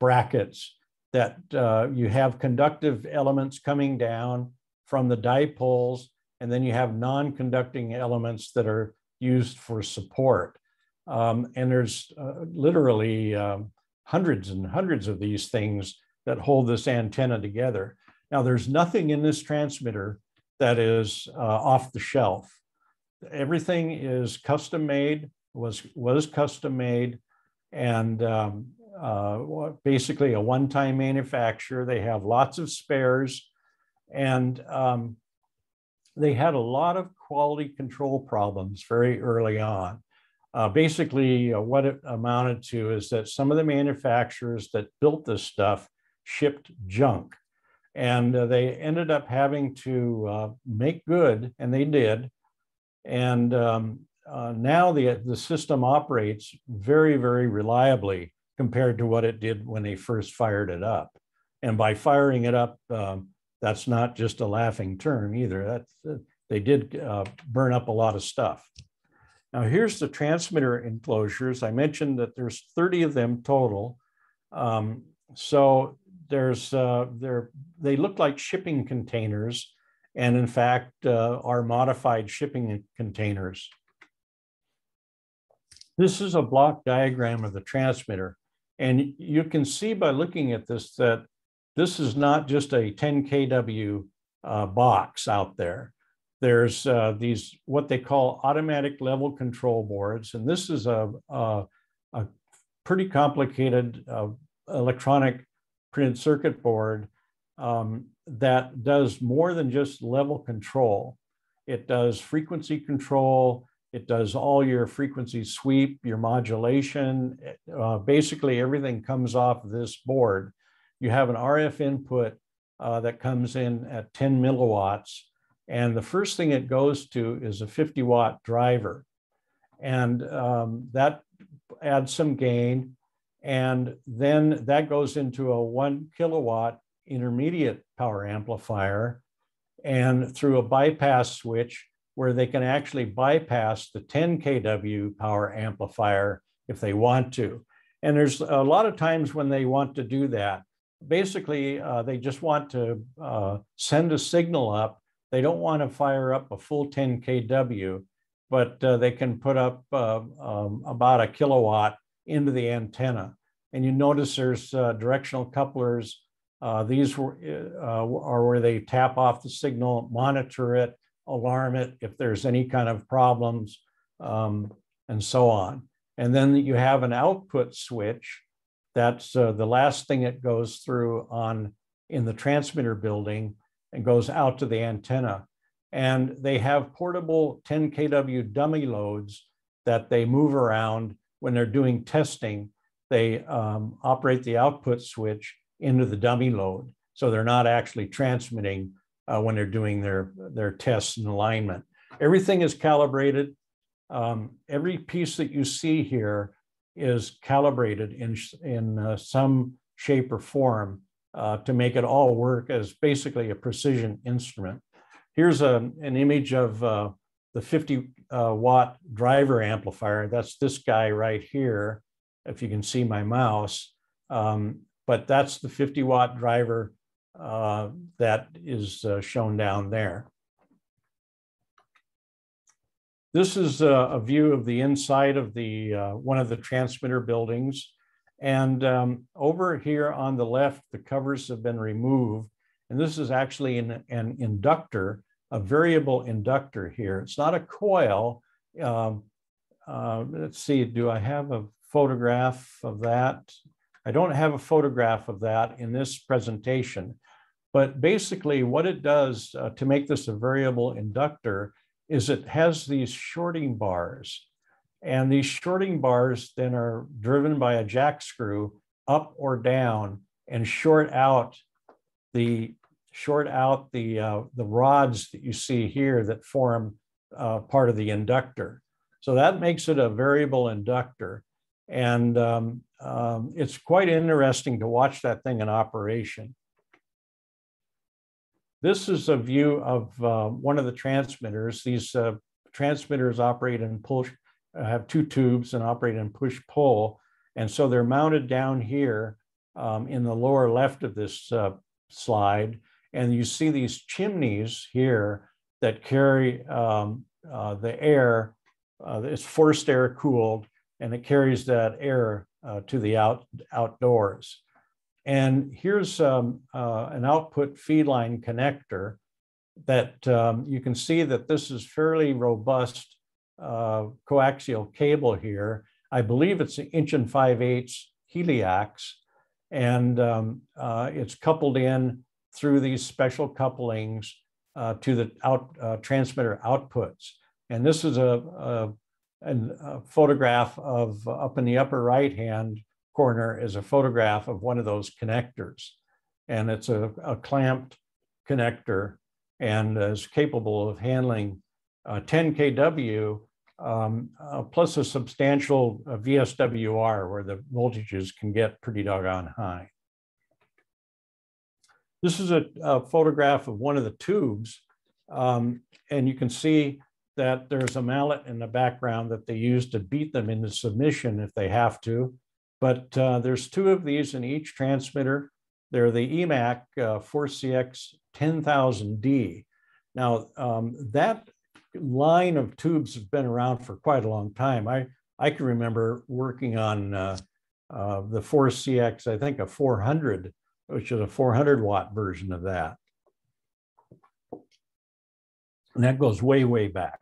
B: brackets that uh, you have conductive elements coming down from the dipoles, and then you have non-conducting elements that are used for support. Um, and there's uh, literally um, hundreds and hundreds of these things that hold this antenna together. Now, there's nothing in this transmitter that is uh, off the shelf. Everything is custom made, was, was custom made, and um, uh, basically a one-time manufacturer. They have lots of spares, and um, they had a lot of quality control problems very early on. Uh, basically, uh, what it amounted to is that some of the manufacturers that built this stuff shipped junk, and uh, they ended up having to uh, make good, and they did. And um, uh, now the the system operates very, very reliably compared to what it did when they first fired it up. And by firing it up, um, that's not just a laughing term either. That's, uh, they did burn up a lot of stuff. Now here's the transmitter enclosures. I mentioned that there's 30 of them total. Um, so there's uh, they look like shipping containers, and in fact uh, are modified shipping containers. This is a block diagram of the transmitter. And you can see by looking at this that this is not just a 10 kW uh, box out there. There's uh, these what they call automatic level control boards, and this is a, a, a pretty complicated uh, electronic printed circuit board um, that does more than just level control. It does frequency control, it does all your frequency sweep, your modulation. Uh, basically, everything comes off this board. You have an RF input uh, that comes in at 10 milliwatts. And the first thing it goes to is a 50 watt driver. And um, that adds some gain. And then that goes into a one kilowatt intermediate power amplifier and through a bypass switch where they can actually bypass the 10 kW power amplifier if they want to. And there's a lot of times when they want to do that. Basically, uh, they just want to uh, send a signal up. They don't want to fire up a full 10 kW, but uh, they can put up uh, um, about a kilowatt into the antenna. And you notice there's uh, directional couplers. Uh, these were, are where they tap off the signal, monitor it, alarm it if there's any kind of problems, um, and so on. And then you have an output switch. That's uh, the last thing it goes through on in the transmitter building and goes out to the antenna. And they have portable 10 kW dummy loads that they move around when they're doing testing. They um, operate the output switch into the dummy load. So they're not actually transmitting uh, when they're doing their, their tests and alignment. Everything is calibrated. Um, every piece that you see here is calibrated in, in uh, some shape or form uh, to make it all work as basically a precision instrument. Here's a, an image of uh, the 50 uh, watt driver amplifier. That's this guy right here, if you can see my mouse. Um, but that's the 50 watt driver uh, that is uh, shown down there. This is a, a, view of the inside of the uh, one of the transmitter buildings. And um, over here on the left, the covers have been removed. And this is actually an, an inductor, a variable inductor here. It's not a coil. Um, uh, let's see, do I have a photograph of that? I don't have a photograph of that in this presentation, but basically what it does uh, to make this a variable inductor is it has these shorting bars. And these shorting bars then are driven by a jack screw up or down and short out the short out the uh, the rods that you see here that form uh, part of the inductor. So that makes it a variable inductor. And um, um, it's quite interesting to watch that thing in operation. This is a view of uh, one of the transmitters. These uh, transmitters operate in uh, have two tubes and operate in push pull. And so they're mounted down here um, in the lower left of this uh, slide. And you see these chimneys here that carry um, uh, the air. Uh, it's forced air cooled and it carries that air uh, to the out, outdoors. And here's um, uh, an output feed line connector that um, you can see that this is fairly robust uh, coaxial cable here. I believe it's an inch and 5 eighths heliax, and um, uh, it's coupled in through these special couplings uh, to the out, uh, transmitter outputs. And this is a, a a photograph of up in the upper right hand corner is a photograph of one of those connectors. And it's a, a clamped connector and is capable of handling uh, 10 kW um, uh, plus a substantial uh, VSWR where the voltages can get pretty doggone high. This is a, a photograph of one of the tubes. Um, and you can see that there's a mallet in the background that they use to beat them into submission if they have to. But uh, there's two of these in each transmitter. They're the Eimac uh, 4CX 10000D. Now, um, that line of tubes have been around for quite a long time. I, I can remember working on uh, uh the 4CX, I think a 400, which is a 400 watt version of that. And that goes way, way back.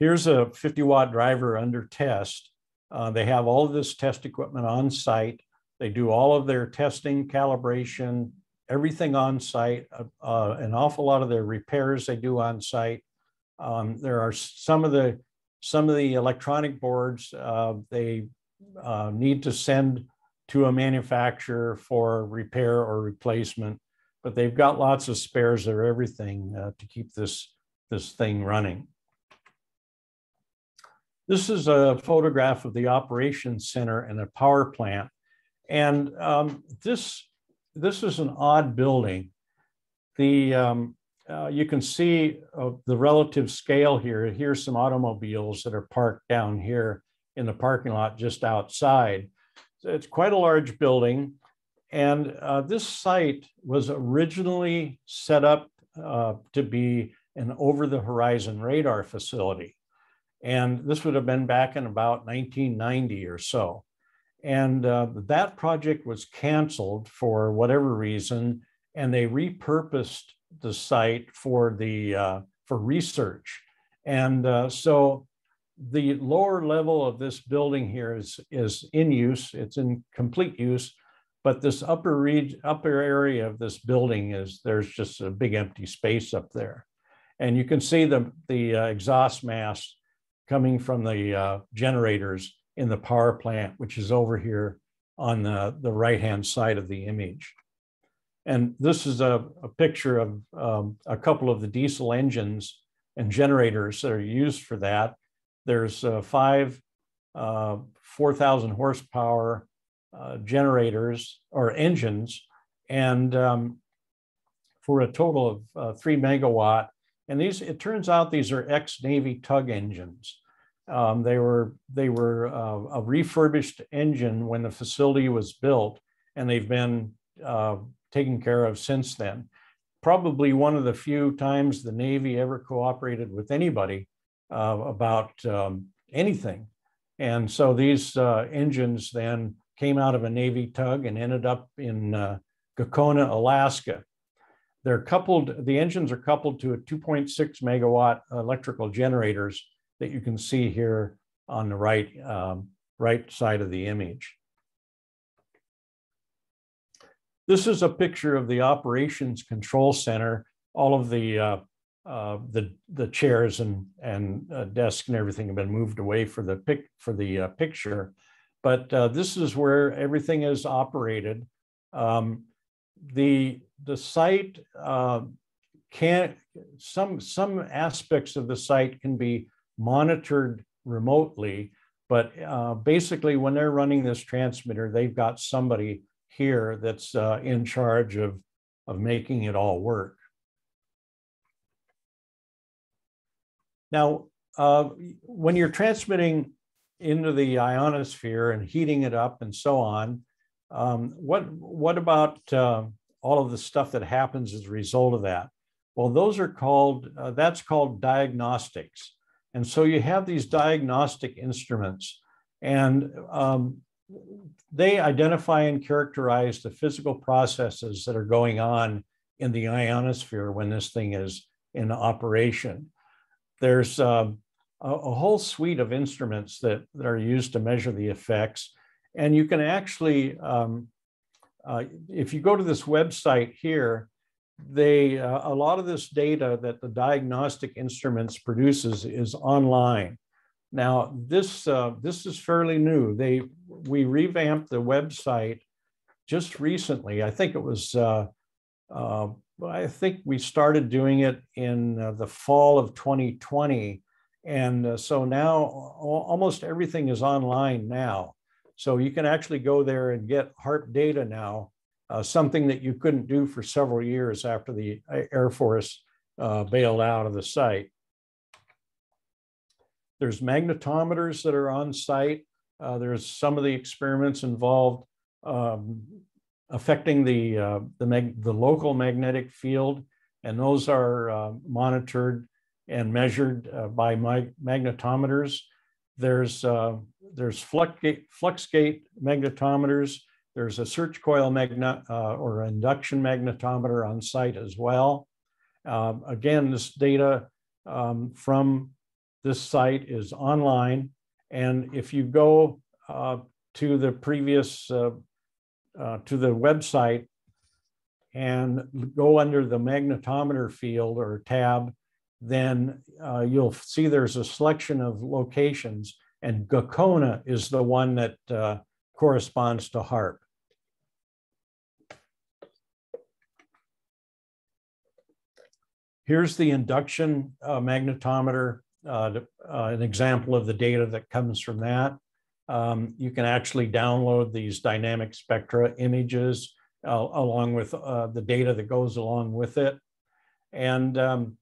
B: Here's a 50 watt driver under test. Uh, they have all of this test equipment on site. They do all of their testing, calibration, everything on site. Uh, uh, an awful lot of their repairs they do on site. Um, there are some of the some of the electronic boards uh, they uh, need to send to a manufacturer for repair or replacement, but they've got lots of spares of everything uh, to keep this this thing running. This is a photograph of the operations center and a power plant. And um, this, this is an odd building. The, um, uh, you can see uh, the relative scale here. Here's some automobiles that are parked down here in the parking lot just outside. So it's quite a large building. And uh, this site was originally set up uh, to be an over the horizon radar facility. And this would have been back in about 1990 or so. And uh, that project was canceled for whatever reason, and they repurposed the site for the uh, for research. And uh, so the lower level of this building here is is in use. It's in complete use, but this upper region, upper area of this building is there's just a big empty space up there, and you can see the the uh, exhaust mass coming from the uh, generators in the power plant, which is over here on the, the right-hand side of the image. And this is a, a picture of um, a couple of the diesel engines and generators that are used for that. There's uh, five uh, 4,000 horsepower uh, generators or engines, and um, for a total of uh, three megawatt. And these, it turns out these are ex-Navy tug engines. Um, they were they were uh, a refurbished engine when the facility was built, and they've been uh, taken care of since then. Probably one of the few times the Navy ever cooperated with anybody uh, about um, anything. And so these uh, engines then came out of a Navy tug and ended up in uh, Gakona, Alaska. They're coupled, the engines are coupled to a 2.6 megawatt electrical generators that you can see here on the right, um, right side of the image. This is a picture of the operations control center. All of the uh, uh, the the chairs and and uh, desk and everything have been moved away for the pic for the uh, picture, but uh, this is where everything is operated. Um, the the site uh, can some some aspects of the site can be monitored remotely. But uh, basically, when they're running this transmitter, they've got somebody here that's uh, in charge of, of making it all work. Now, uh, when you're transmitting into the ionosphere and heating it up and so on, um, what, what about uh, all of the stuff that happens as a result of that? Well, those are called, uh, that's called diagnostics. And so you have these diagnostic instruments, and um, they identify and characterize the physical processes that are going on in the ionosphere when this thing is in operation. There's a, a, whole suite of instruments that, that are used to measure the effects. And you can actually, um, uh, if you go to this website here, they uh, a lot of this data that the diagnostic instruments produces is online. Now this uh, this is fairly new. They we revamped the website just recently. I think it was uh, uh I think we started doing it in uh, the fall of 2020, and uh, so now almost everything is online now. So you can actually go there and get HAARP data now uh, something that you couldn't do for several years after the Air Force uh, bailed out of the site. There's magnetometers that are on site. Uh, there's some of the experiments involved um, affecting the, uh, the, the, local magnetic field, and those are uh, monitored and measured uh, by magnetometers. There's, there's flux gate, flux gate magnetometers there's a search coil magnet uh, or induction magnetometer on site as well. Um, again, this data um, from this site is online. And if you go uh, to the previous, uh, uh to the website and go under the magnetometer field or tab, then uh, you'll see there's a selection of locations and Gakona is the one that corresponds to HAARP. Here's the induction uh, magnetometer, uh, uh, an example of the data that comes from that. Um, you can actually download these dynamic spectra images uh, along with uh, the data that goes along with it. And um,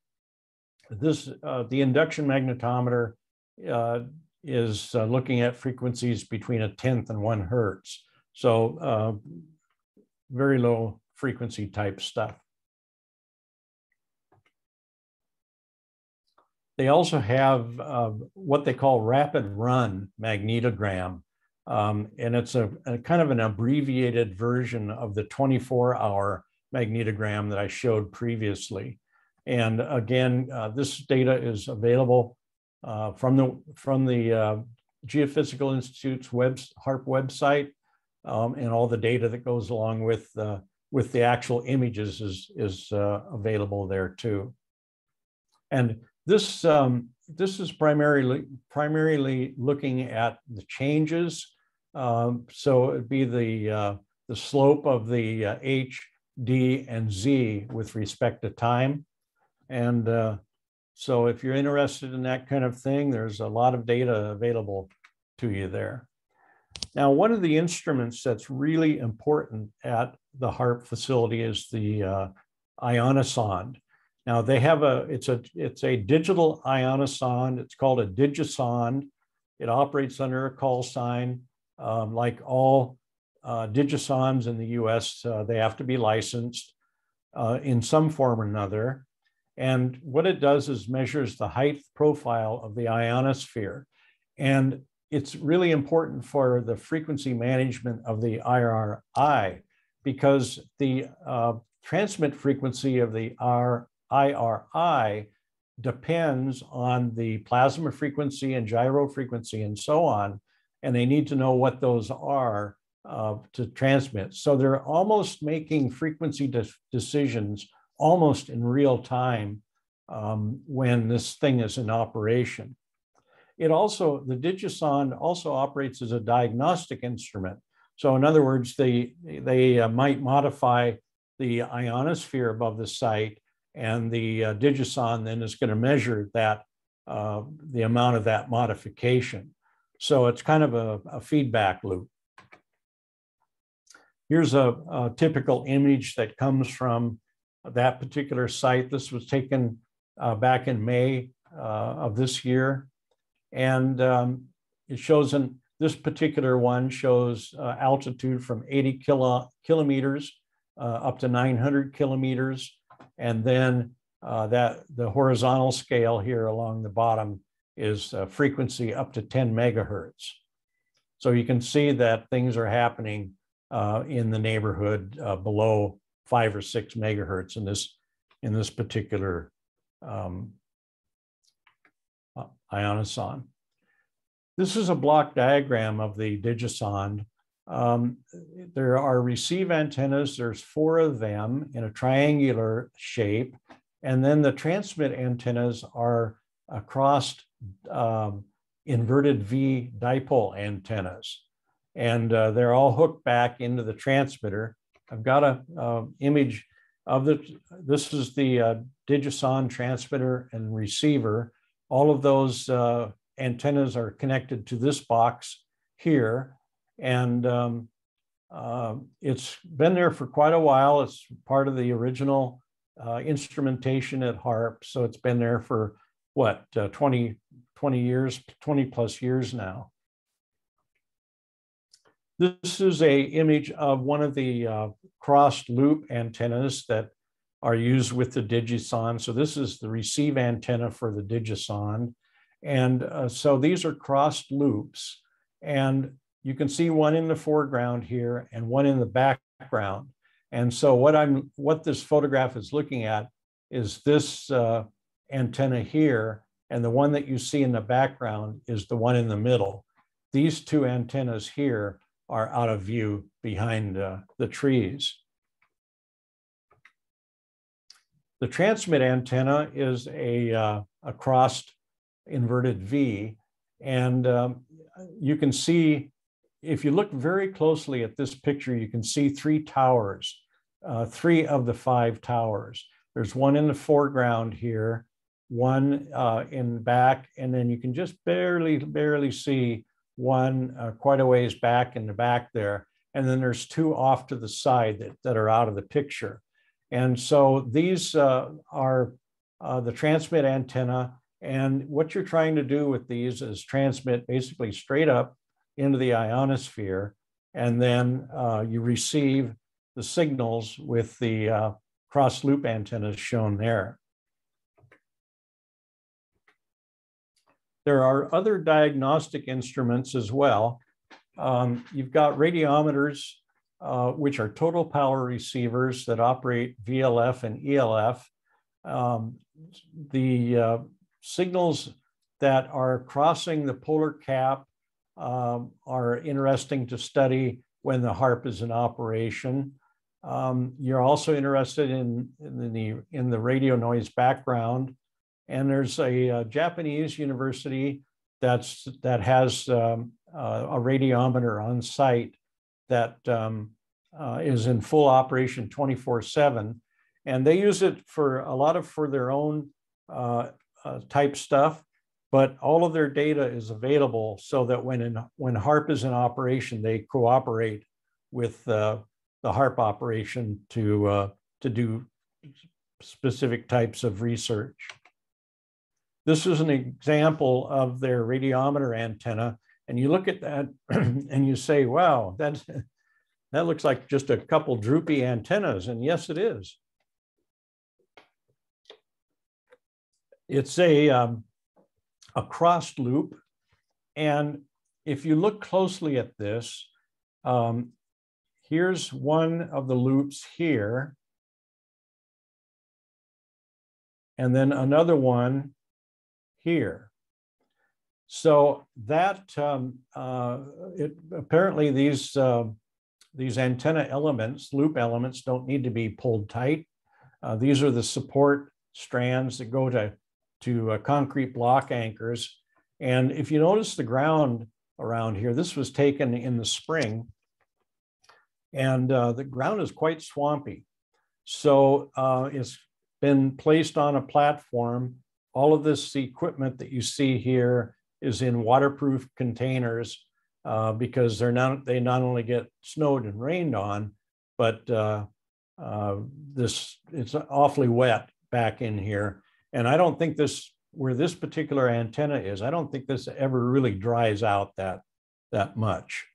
B: this, the induction magnetometer is uh, looking at frequencies between a tenth and one hertz. So uh, very low frequency type stuff. They also have uh, what they call rapid run magnetogram. Um, and it's a, a, kind of an abbreviated version of the 24 hour magnetogram that I showed previously. And again, uh, this data is available uh, from the, from the uh, Geophysical Institute's web, HAARP website um, and all the data that goes along with, uh, with the actual images is, is uh, available there too. And this, um, this is primarily, primarily looking at the changes. Um, so it'd be the, uh, the slope of the uh, H, D, and Z with respect to time. And uh, so if you're interested in that kind of thing, there's a lot of data available to you there. Now, one of the instruments that's really important at the HAARP facility is the uh. Now they have a, it's a, it's a digital ionosonde. It's called a digisonde. It operates under a call sign. Um, like all uh, in the US, uh, they have to be licensed uh, in some form or another. And what it does is measures the height profile of the ionosphere. And it's really important for the frequency management of the IRI because the uh, transmit frequency of the R, IRI depends on the plasma frequency and gyro frequency and so on. And they need to know what those are uh, to transmit. So they're almost making frequency de decisions almost in real time um, when this thing is in operation. It also, the Digisonde also operates as a diagnostic instrument. So in other words, they, they uh, might modify the ionosphere above the site and the uh, Digisonde then is going to measure that, uh, the amount of that modification. So it's kind of a, a feedback loop. Here's a, a, typical image that comes from that particular site. This was taken uh, back in May uh, of this year. And um, it shows in this particular one shows uh, altitude from 80 kilo, kilometers uh, up to 900 kilometers. And then uh, that the horizontal scale here along the bottom is frequency up to 10 megahertz. So you can see that things are happening uh, in the neighborhood uh, below five or six megahertz in this in this particular um, uh, ionosonde. This is a block diagram of the Digisonde. Um, there are receive antennas, there's four of them in a triangular shape, and then the transmit antennas are across um, inverted V dipole antennas. And uh, they're all hooked back into the transmitter. I've got a uh, image of the, this is the uh, Digisonde transmitter and receiver. All of those uh, antennas are connected to this box here. And um, uh, it's been there for quite a while. It's part of the original uh, instrumentation at HAARP. So it's been there for what, uh, 20, 20 years, 20 plus years now. This is a image of one of the uh, crossed loop antennas that are used with the Digisonde. So this is the receive antenna for the Digisonde. And uh, so these are crossed loops. And you can see one in the foreground here and one in the background. And so what I'm what this photograph is looking at is this uh, antenna here, and the one that you see in the background is the one in the middle. These two antennas here are out of view behind uh, the trees. The transmit antenna is a, uh, a crossed inverted V. And um, you can see, if you look very closely at this picture, you can see three towers, uh, three of the five towers. There's one in the foreground here, one uh, in back, and then you can just barely, barely see one uh, quite a ways back in the back there. And then there's two off to the side that, that are out of the picture. And so these uh, are uh, the transmit antenna. And what you're trying to do with these is transmit basically straight up into the ionosphere. And then uh, you receive the signals with the uh, cross loop antennas shown there. There are other diagnostic instruments as well. Um, you've got radiometers, uh, which are total power receivers that operate VLF and ELF. Um, the uh, signals that are crossing the polar cap um, are interesting to study when the HAARP is in operation. Um, you're also interested in, in, the, in the radio noise background. And there's a, a Japanese university that's, that has um, uh, a radiometer on site that um, uh, is in full operation 24 7. And they use it for a lot of for their own uh, uh type stuff, but all of their data is available so that when, in, when HAARP is in operation, they cooperate with uh, the HAARP operation to, uh, to do specific types of research. This is an example of their radiometer antenna. And you look at that and you say, wow, that, that looks like just a couple droopy antennas. And yes, it is. It's a, um, a crossed loop. And if you look closely at this, um, Here's one of the loops here. And then another one here. So that um, uh, it, apparently these uh, these antenna elements, loop elements, don't need to be pulled tight. Uh, these are the support strands that go to to uh, concrete block anchors. And if you notice the ground around here, this was taken in the spring and uh, the ground is quite swampy. So uh, it's been placed on a platform. All of this equipment that you see here is in waterproof containers uh, because they're not they not only get snowed and rained on, but uh, uh, this it's awfully wet back in here. And I don't think this where this particular antenna is, I don't think this ever really dries out that that much.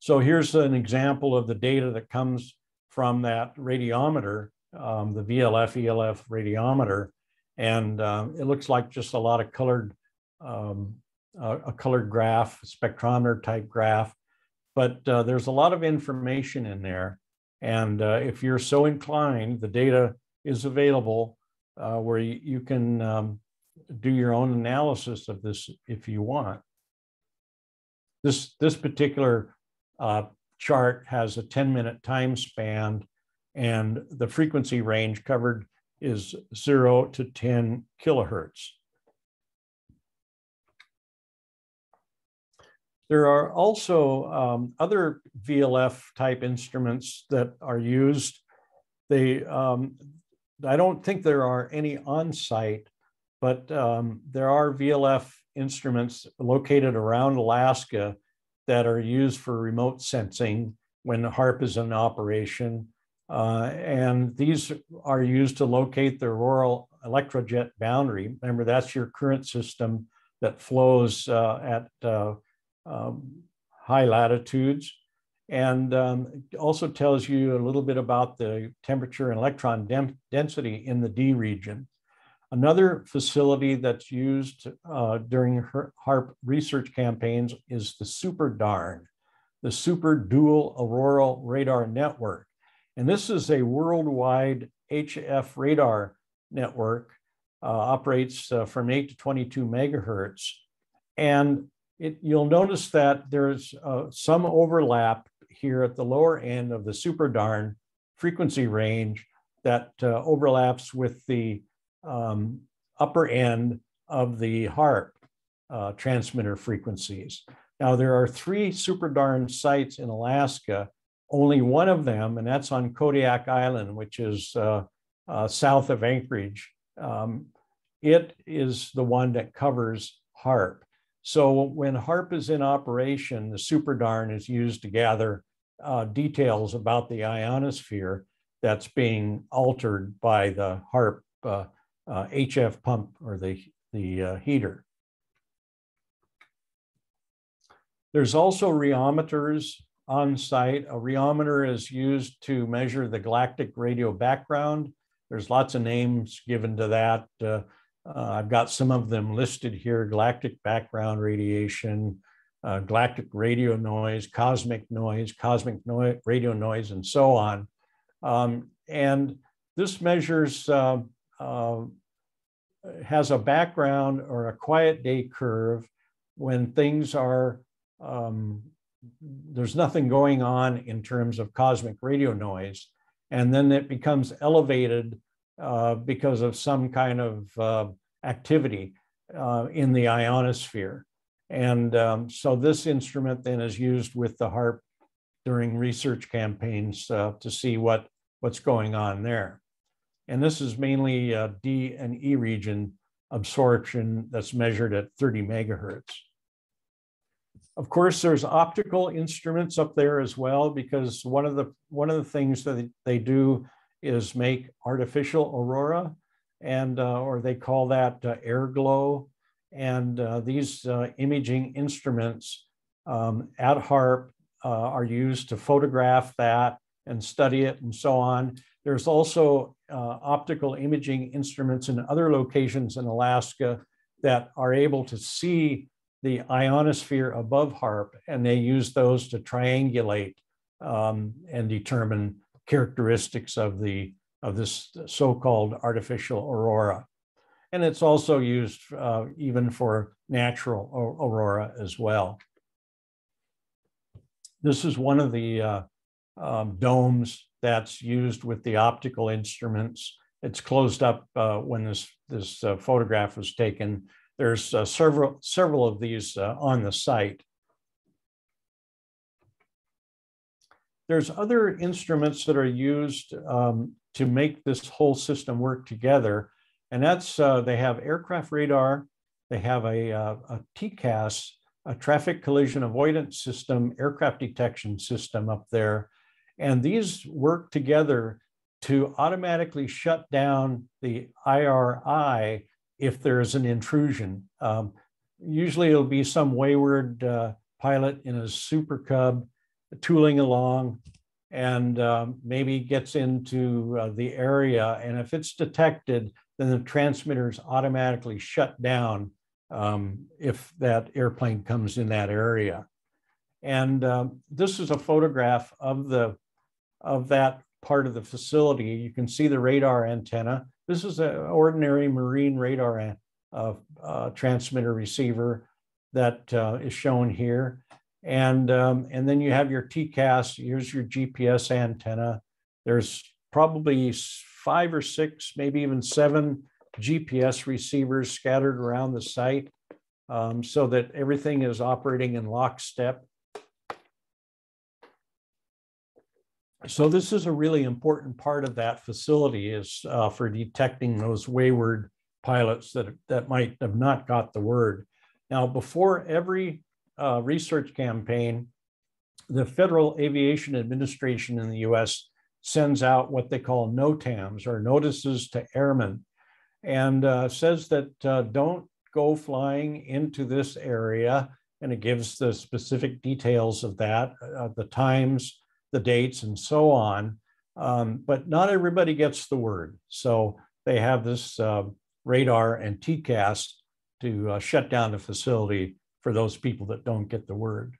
B: So here's an example of the data that comes from that radiometer, um, the VLF ELF radiometer. And uh, it looks like just a lot of colored, um, a colored graph, spectrometer type graph. But uh, there's a lot of information in there. And uh, if you're so inclined, the data is available uh, where you, you can um, do your own analysis of this if you want. This, this particular uh, chart has a 10 minute time span and the frequency range covered is zero to 10 kilohertz. There are also um, other VLF type instruments that are used. They, um, I don't think there are any on site, but um, there are VLF instruments located around Alaska that are used for remote sensing when the HAARP is in operation. Uh, and these are used to locate the auroral electrojet boundary. Remember, that's your current system that flows uh, at uh, um, high latitudes. And um, also tells you a little bit about the temperature and electron density in the D region. Another facility that's used uh, during HAARP research campaigns is the SuperDARN, the Super Dual Auroral Radar Network. And this is a worldwide HF radar network, uh, operates uh, from 8 to 22 megahertz. And it, you'll notice that there's uh, some overlap here at the lower end of the SuperDARN frequency range that uh, overlaps with the um, upper end of the HAARP uh, transmitter frequencies. Now, there are three SuperDARN sites in Alaska, only one of them, and that's on Kodiak Island, which is uh, uh, south of Anchorage. Um, it is the one that covers HAARP. So when HAARP is in operation, the SuperDARN is used to gather uh, details about the ionosphere that's being altered by the HAARP uh, uh, HF pump or the, the uh, heater. There's also riometers on site. A riometer is used to measure the galactic radio background. There's lots of names given to that. Uh, I've got some of them listed here, galactic background radiation, uh, galactic radio noise, cosmic noise, cosmic noise, radio noise, and so on. Um, and this measures, uh, uh, has a background or a quiet day curve when things are, um, there's nothing going on in terms of cosmic radio noise. And then it becomes elevated uh, because of some kind of uh, activity uh, in the ionosphere. And um, so this instrument then is used with the HAARP during research campaigns uh, to see what, what's going on there. And this is mainly uh, D and E region absorption that's measured at 30 megahertz. Of course, there's optical instruments up there as well, because one of the one of the things that they do is make artificial aurora, and uh, or they call that uh, air glow. And uh, these imaging instruments um, at HAARP are used to photograph that and study it and so on. There's also uh, optical imaging instruments in other locations in Alaska that are able to see the ionosphere above HAARP, and they use those to triangulate um, and determine characteristics of the of this so-called artificial aurora. And it's also used uh, even for natural aurora as well. This is one of the uh, um, domes that's used with the optical instruments. It's closed up uh, when this, this uh, photograph was taken. There's uh, several, several of these uh, on the site. There's other instruments that are used um, to make this whole system work together. And that's, uh, they have aircraft radar, they have a, uh, a TCAS, a traffic collision avoidance system, aircraft detection system up there. And these work together to automatically shut down the IRI if there is an intrusion. Um, usually it'll be some wayward uh, pilot in a Super Cub tooling along and um, maybe gets into uh, the area. And if it's detected, then the transmitters automatically shut down um, if that airplane comes in that area. And um, this is a photograph of the of that part of the facility. You can see the radar antenna. This is an ordinary marine radar uh, uh, transmitter receiver that uh, is shown here. And, um, and then you have your TCAS, here's your GPS antenna. There's probably five or six, maybe even seven GPS receivers scattered around the site um, so that everything is operating in lockstep. So this is a really important part of that facility is uh, for detecting those wayward pilots that, that might have not got the word. Now, before every uh, research campaign, the Federal Aviation Administration in the US sends out what they call NOTAMs or notices to airmen and uh, says that uh, don't go flying into this area. And it gives the specific details of that, uh, the times, the dates, and so on. Um, but not everybody gets the word. So they have this uh, radar and TCAS to uh, shut down the facility for those people that don't get the word.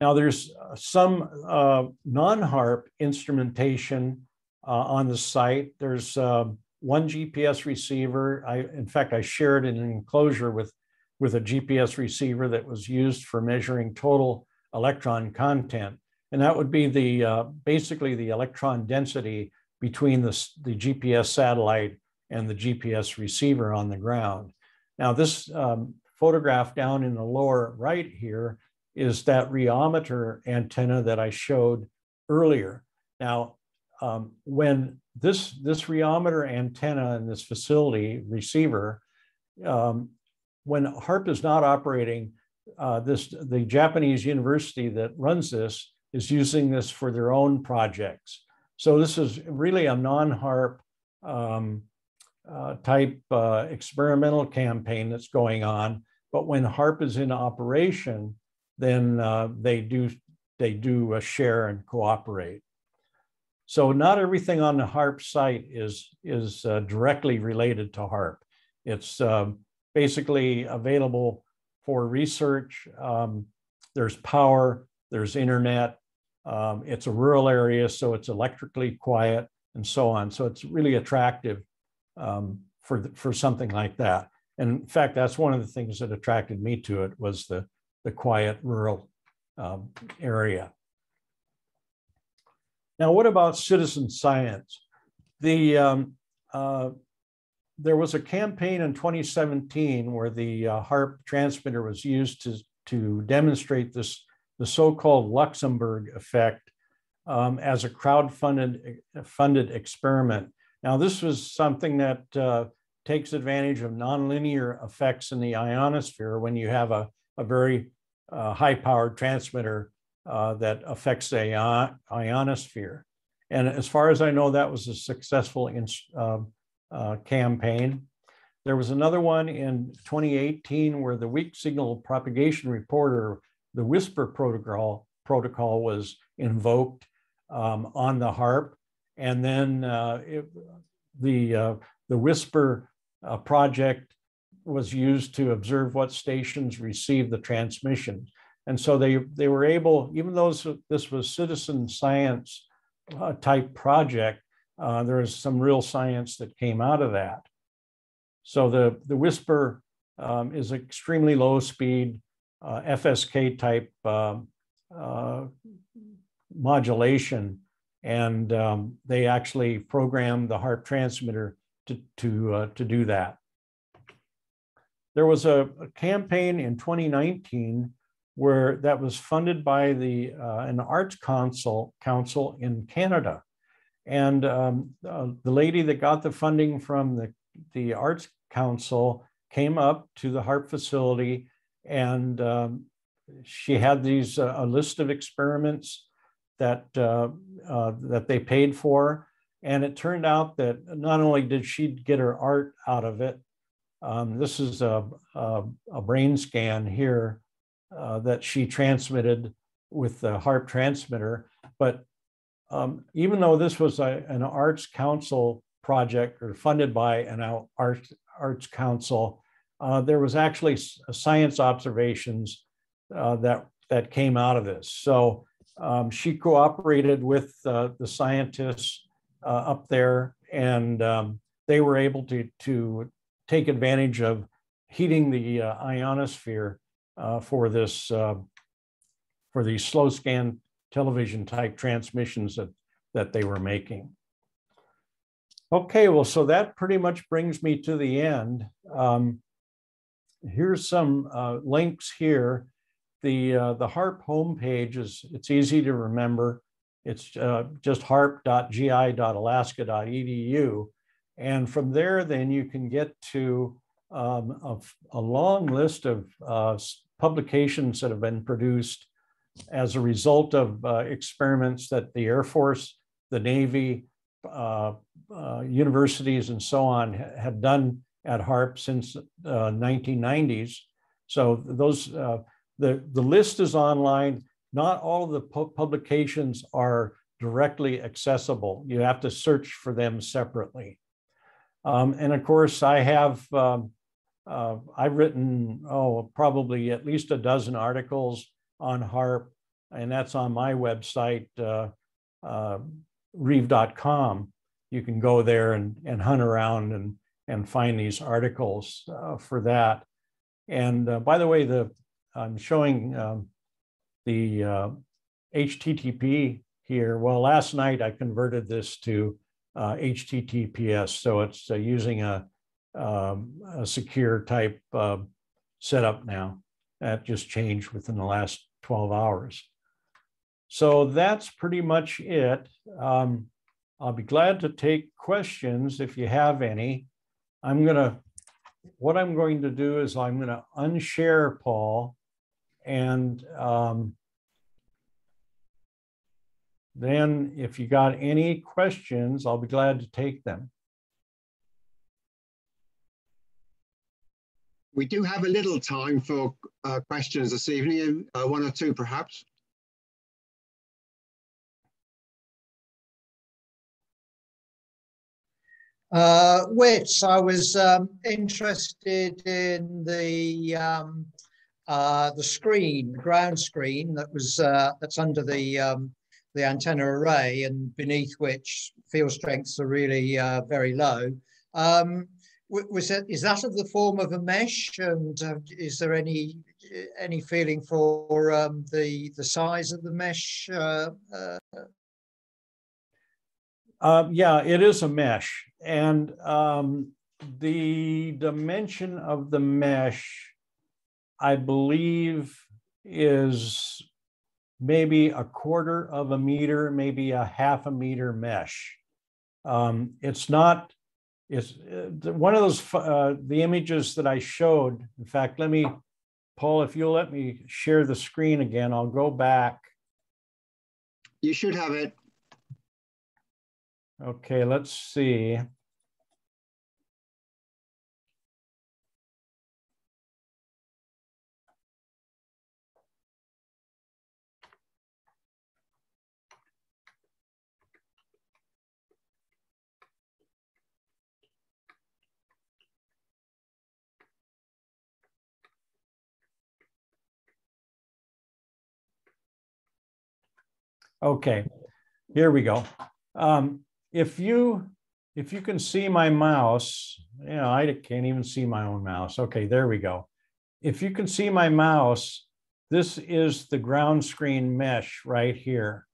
B: Now there's uh, some uh, non HAARP instrumentation uh, on the site. There's uh, one GPS receiver. I, in fact, I shared an enclosure with, with a GPS receiver that was used for measuring total electron content. And that would be the uh, basically the electron density between the, the GPS satellite and the GPS receiver on the ground. Now, this um, photograph down in the lower right here is that riometer antenna that I showed earlier. Now, um, when this, this riometer antenna in this facility receiver um, when HAARP is not operating, uh, this the Japanese university that runs this is using this for their own projects. So this is really a non-HAARP um, uh, type uh, experimental campaign that's going on. But when HAARP is in operation, then uh, they do they do share and cooperate. So not everything on the HAARP site is is uh, directly related to HAARP. It's um, basically available for research. Um, there's power, there's internet. Um, it's a rural area, so it's electrically quiet and so on. So it's really attractive um, for, for something like that. And in fact, that's one of the things that attracted me to it was the, the quiet rural um, area. Now, what about citizen science? The um, uh, there was a campaign in 2017 where the uh, HAARP transmitter was used to, to demonstrate this, the so-called Luxembourg effect um, as a crowd-funded funded experiment. Now, this was something that uh, takes advantage of nonlinear effects in the ionosphere when you have a, a very uh, high-powered transmitter uh, that affects the ionosphere. And as far as I know, that was a successful um, uh, campaign. There was another one in 2018 where the weak signal propagation reporter, the whisper protocol, protocol was invoked um, on the HAARP. And then uh, it, the, uh, the WSPR uh, project was used to observe what stations received the transmission. And so they, they were able, even though this was citizen science uh, type project, uh, was some real science that came out of that. So the, the WSPR um, is extremely low speed uh, FSK type um, modulation. And um, they actually programmed the HAARP transmitter to, to, uh, to do that. There was a, a, campaign in 2019 where that was funded by the uh, an arts council council in Canada. And um, uh, the lady that got the funding from the, the Arts Council came up to the HAARP facility and um, she had these uh, a list of experiments that uh, uh, that they paid for, and it turned out that not only did she get her art out of it, um, this is a, a, a, brain scan here uh, that she transmitted with the HAARP transmitter, but um, even though this was a, an arts council project or funded by an arts, arts council, uh, there was actually science observations uh, that, that came out of this. So um, she cooperated with uh, the scientists uh, up there and um, they were able to, to take advantage of heating the uh, ionosphere uh, for this for these slow scan television type transmissions that, that they were making. Okay, well, so that pretty much brings me to the end. Um, here's some uh, links here. The, uh, the HAARP homepage is, it's easy to remember. It's uh, just haarp.gi.alaska.edu. And from there, then you can get to um, a, a, long list of uh, publications that have been produced as a result of uh, experiments that the Air Force, the Navy, uh, uh, universities, and so on have done at HAARP since uh, 1990s. So those uh, the the list is online. Not all of the pu publications are directly accessible. You have to search for them separately. Um, and of course, I have um, uh, I've written oh probably at least a dozen articles on HAARP, and that's on my website, uh, uh, reeve.com. You can go there and, and hunt around and, and find these articles uh, for that. And uh, by the way, the I'm showing um, the HTTP uh, here. Well, last night I converted this to HTTPS, uh, so it's uh, using a, um, a secure type setup now. That just changed within the last 12 hours. So that's pretty much it. Um, I'll be glad to take questions if you have any. I'm going to what I'm going to do is I'm going to unshare Paul and um, then if you got any questions, I'll be glad to take them.
A: We do have a little time for uh, questions this evening, uh, one or two perhaps.
C: Uh, which I was um, interested in the um, uh, the screen, ground screen that was uh, that's under the um, the antenna array and beneath which field strengths are really uh, very low. Um, was that is that of the form of a mesh, and uh, is there any any feeling for um, the the size of the mesh? Uh,
B: yeah, it is a mesh, and um, the dimension of the mesh, I believe, is maybe a quarter of a meter, maybe a half a meter mesh. Um, it's not. It's uh, one of those uh, the images that I showed. In fact, let me, Paul, if you'll let me share the screen again, I'll go back.
A: You should have it.
B: Okay, let's see. Okay, here we go. Um, if you if you can see my mouse, you know, I can't even see my own mouse. Okay, there we go. If you can see my mouse, this is the ground screen mesh right here.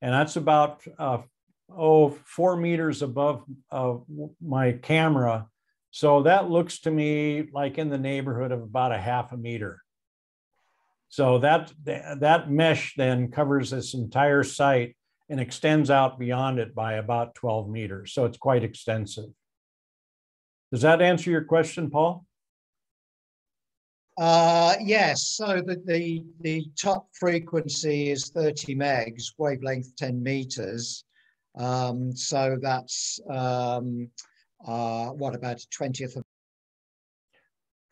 B: And that's about, uh, oh, four meters above uh, my camera. So that looks to me like in the neighborhood of about a half a meter. So that, that mesh then covers this entire site and extends out beyond it by about 12 meters. So it's quite extensive. Does that answer your question, Paul?
C: Uh, yes, so the, the, the top frequency is 30 megs, wavelength 10 meters. Um, so that's, um, uh, what about 20th of?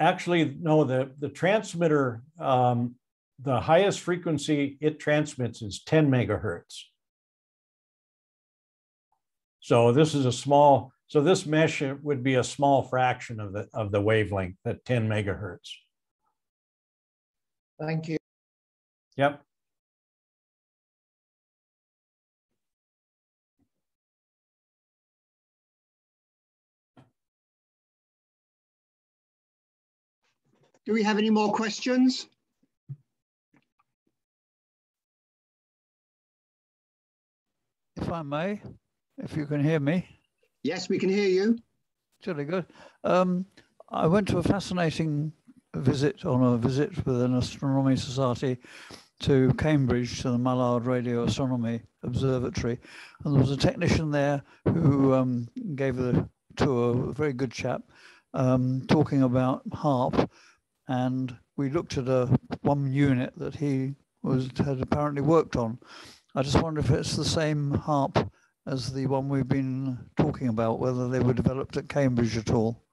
B: Actually, no, the, the transmitter, um, the highest frequency it transmits is 10 megahertz. So this is a small, so this mesh would be a small fraction of the, of the wavelength at 10 megahertz.
C: Thank you.
B: Yep.
A: Do we have any more questions?
D: If I may if you can hear me.
A: Yes, we can hear you.
D: Jolly good. Um, I went to a fascinating visit on a visit with an astronomy society to Cambridge to the Mullard Radio Astronomy Observatory, and there was a technician there who um, gave the tour, a very good chap, um, talking about HAARP, and we looked at a one unit that he was had apparently worked on. I just wonder if it's the same HAARP as the one we've been talking about, whether they were developed at Cambridge at all?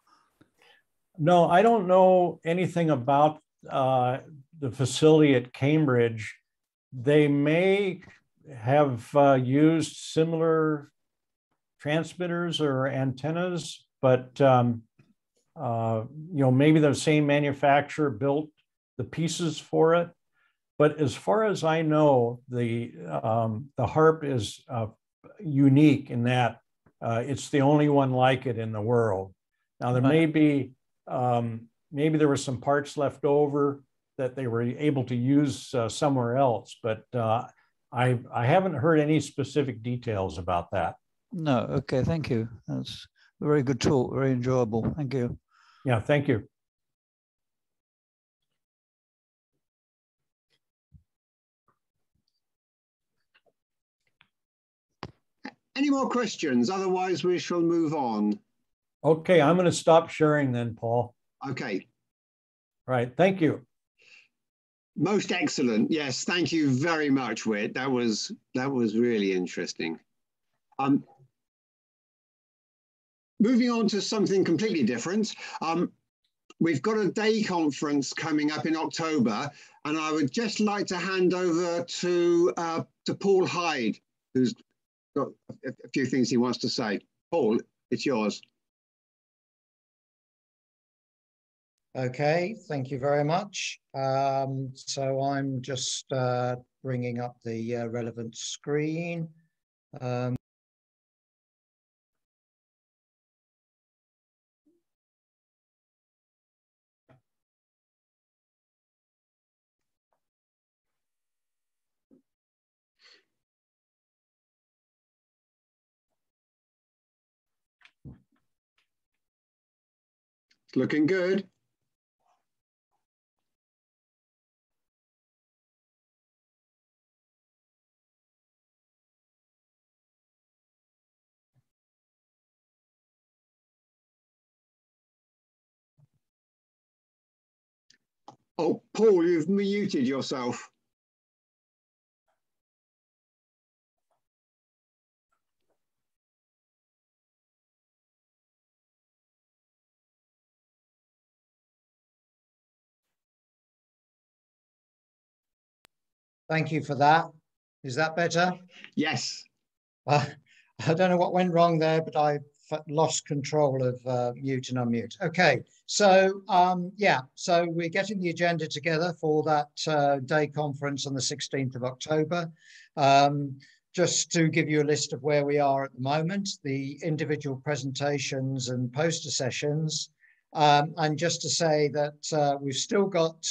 B: No, I don't know anything about uh, the facility at Cambridge. They may have uh, used similar transmitters or antennas, but um, uh, you know maybe the same manufacturer built the pieces for it. But as far as I know, the um, the HAARP is uh, unique in that uh, it's the only one like it in the world. Now there may be um, maybe there were some parts left over that they were able to use uh, somewhere else, but uh, I I haven't heard any specific details about that.
D: No, okay, thank you. That's a very good talk, very enjoyable. Thank you.
B: Yeah, thank you.
A: Any more questions? Otherwise, we shall move on.
B: Okay, I'm going to stop sharing then, Paul.
A: Okay.
B: All right, thank you.
A: Most excellent. Yes, thank you very much, Whit. That was that was really interesting. Um, moving on to something completely different. Um, we've got a day conference coming up in October, and I would just like to hand over to uh, to Paul Hyde, who's got a few things he wants to say. Paul, it's yours.
C: Okay, thank you very much. Um, so I'm just uh, bringing up the uh, relevant screen. Um,
A: looking good. Oh, Paul, you've muted yourself.
C: Thank you for that. Is that better?
A: Yes.
C: Uh, I don't know what went wrong there, but I lost control of uh, mute and unmute. Okay, so um, yeah, so we're getting the agenda together for that uh, day conference on the 16th of October. Um, just to give you a list of where we are at the moment, the individual presentations and poster sessions, um, and just to say that uh, we've still got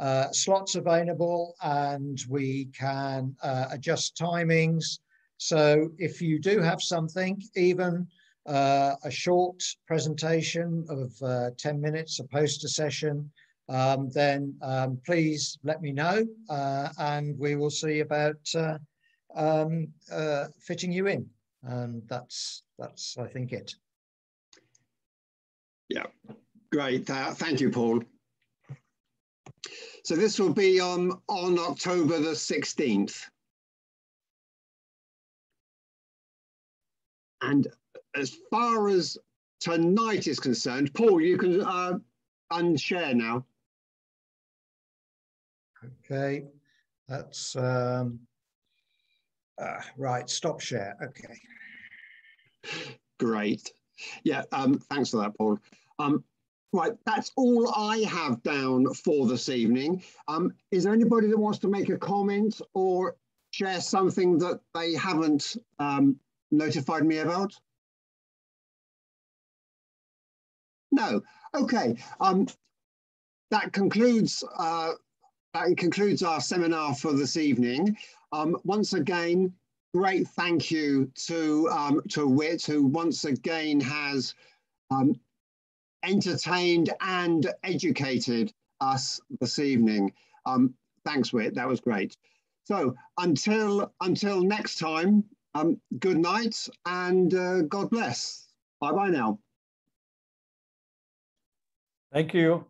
C: uh, slots available and we can uh, adjust timings. So if you do have something, even uh, a short presentation of uh, 10 minutes, a poster session, um, then um, please let me know uh, and we will see about um, fitting you in. And that's, that's I think, it.
A: Yeah, great. thank you, Paul. So this will be on, on October the 16th. And as far as tonight is concerned, Paul, you can uh, unshare now.
C: Okay, that's um, uh, right. Stop share. Okay.
A: Great. Yeah. Um, thanks for that, Paul. Um, right. That's all I have down for this evening. Um, is there anybody that wants to make a comment or share something that they haven't um, notified me about? No. Okay. Um, that concludes uh, that concludes our seminar for this evening. Um, once again, great thank you to um, to Whit, who once again has um, entertained and educated us this evening. Um, thanks, Whit. That was great. So until until next time, um, good night and uh, God bless. Bye bye now.
B: Thank you.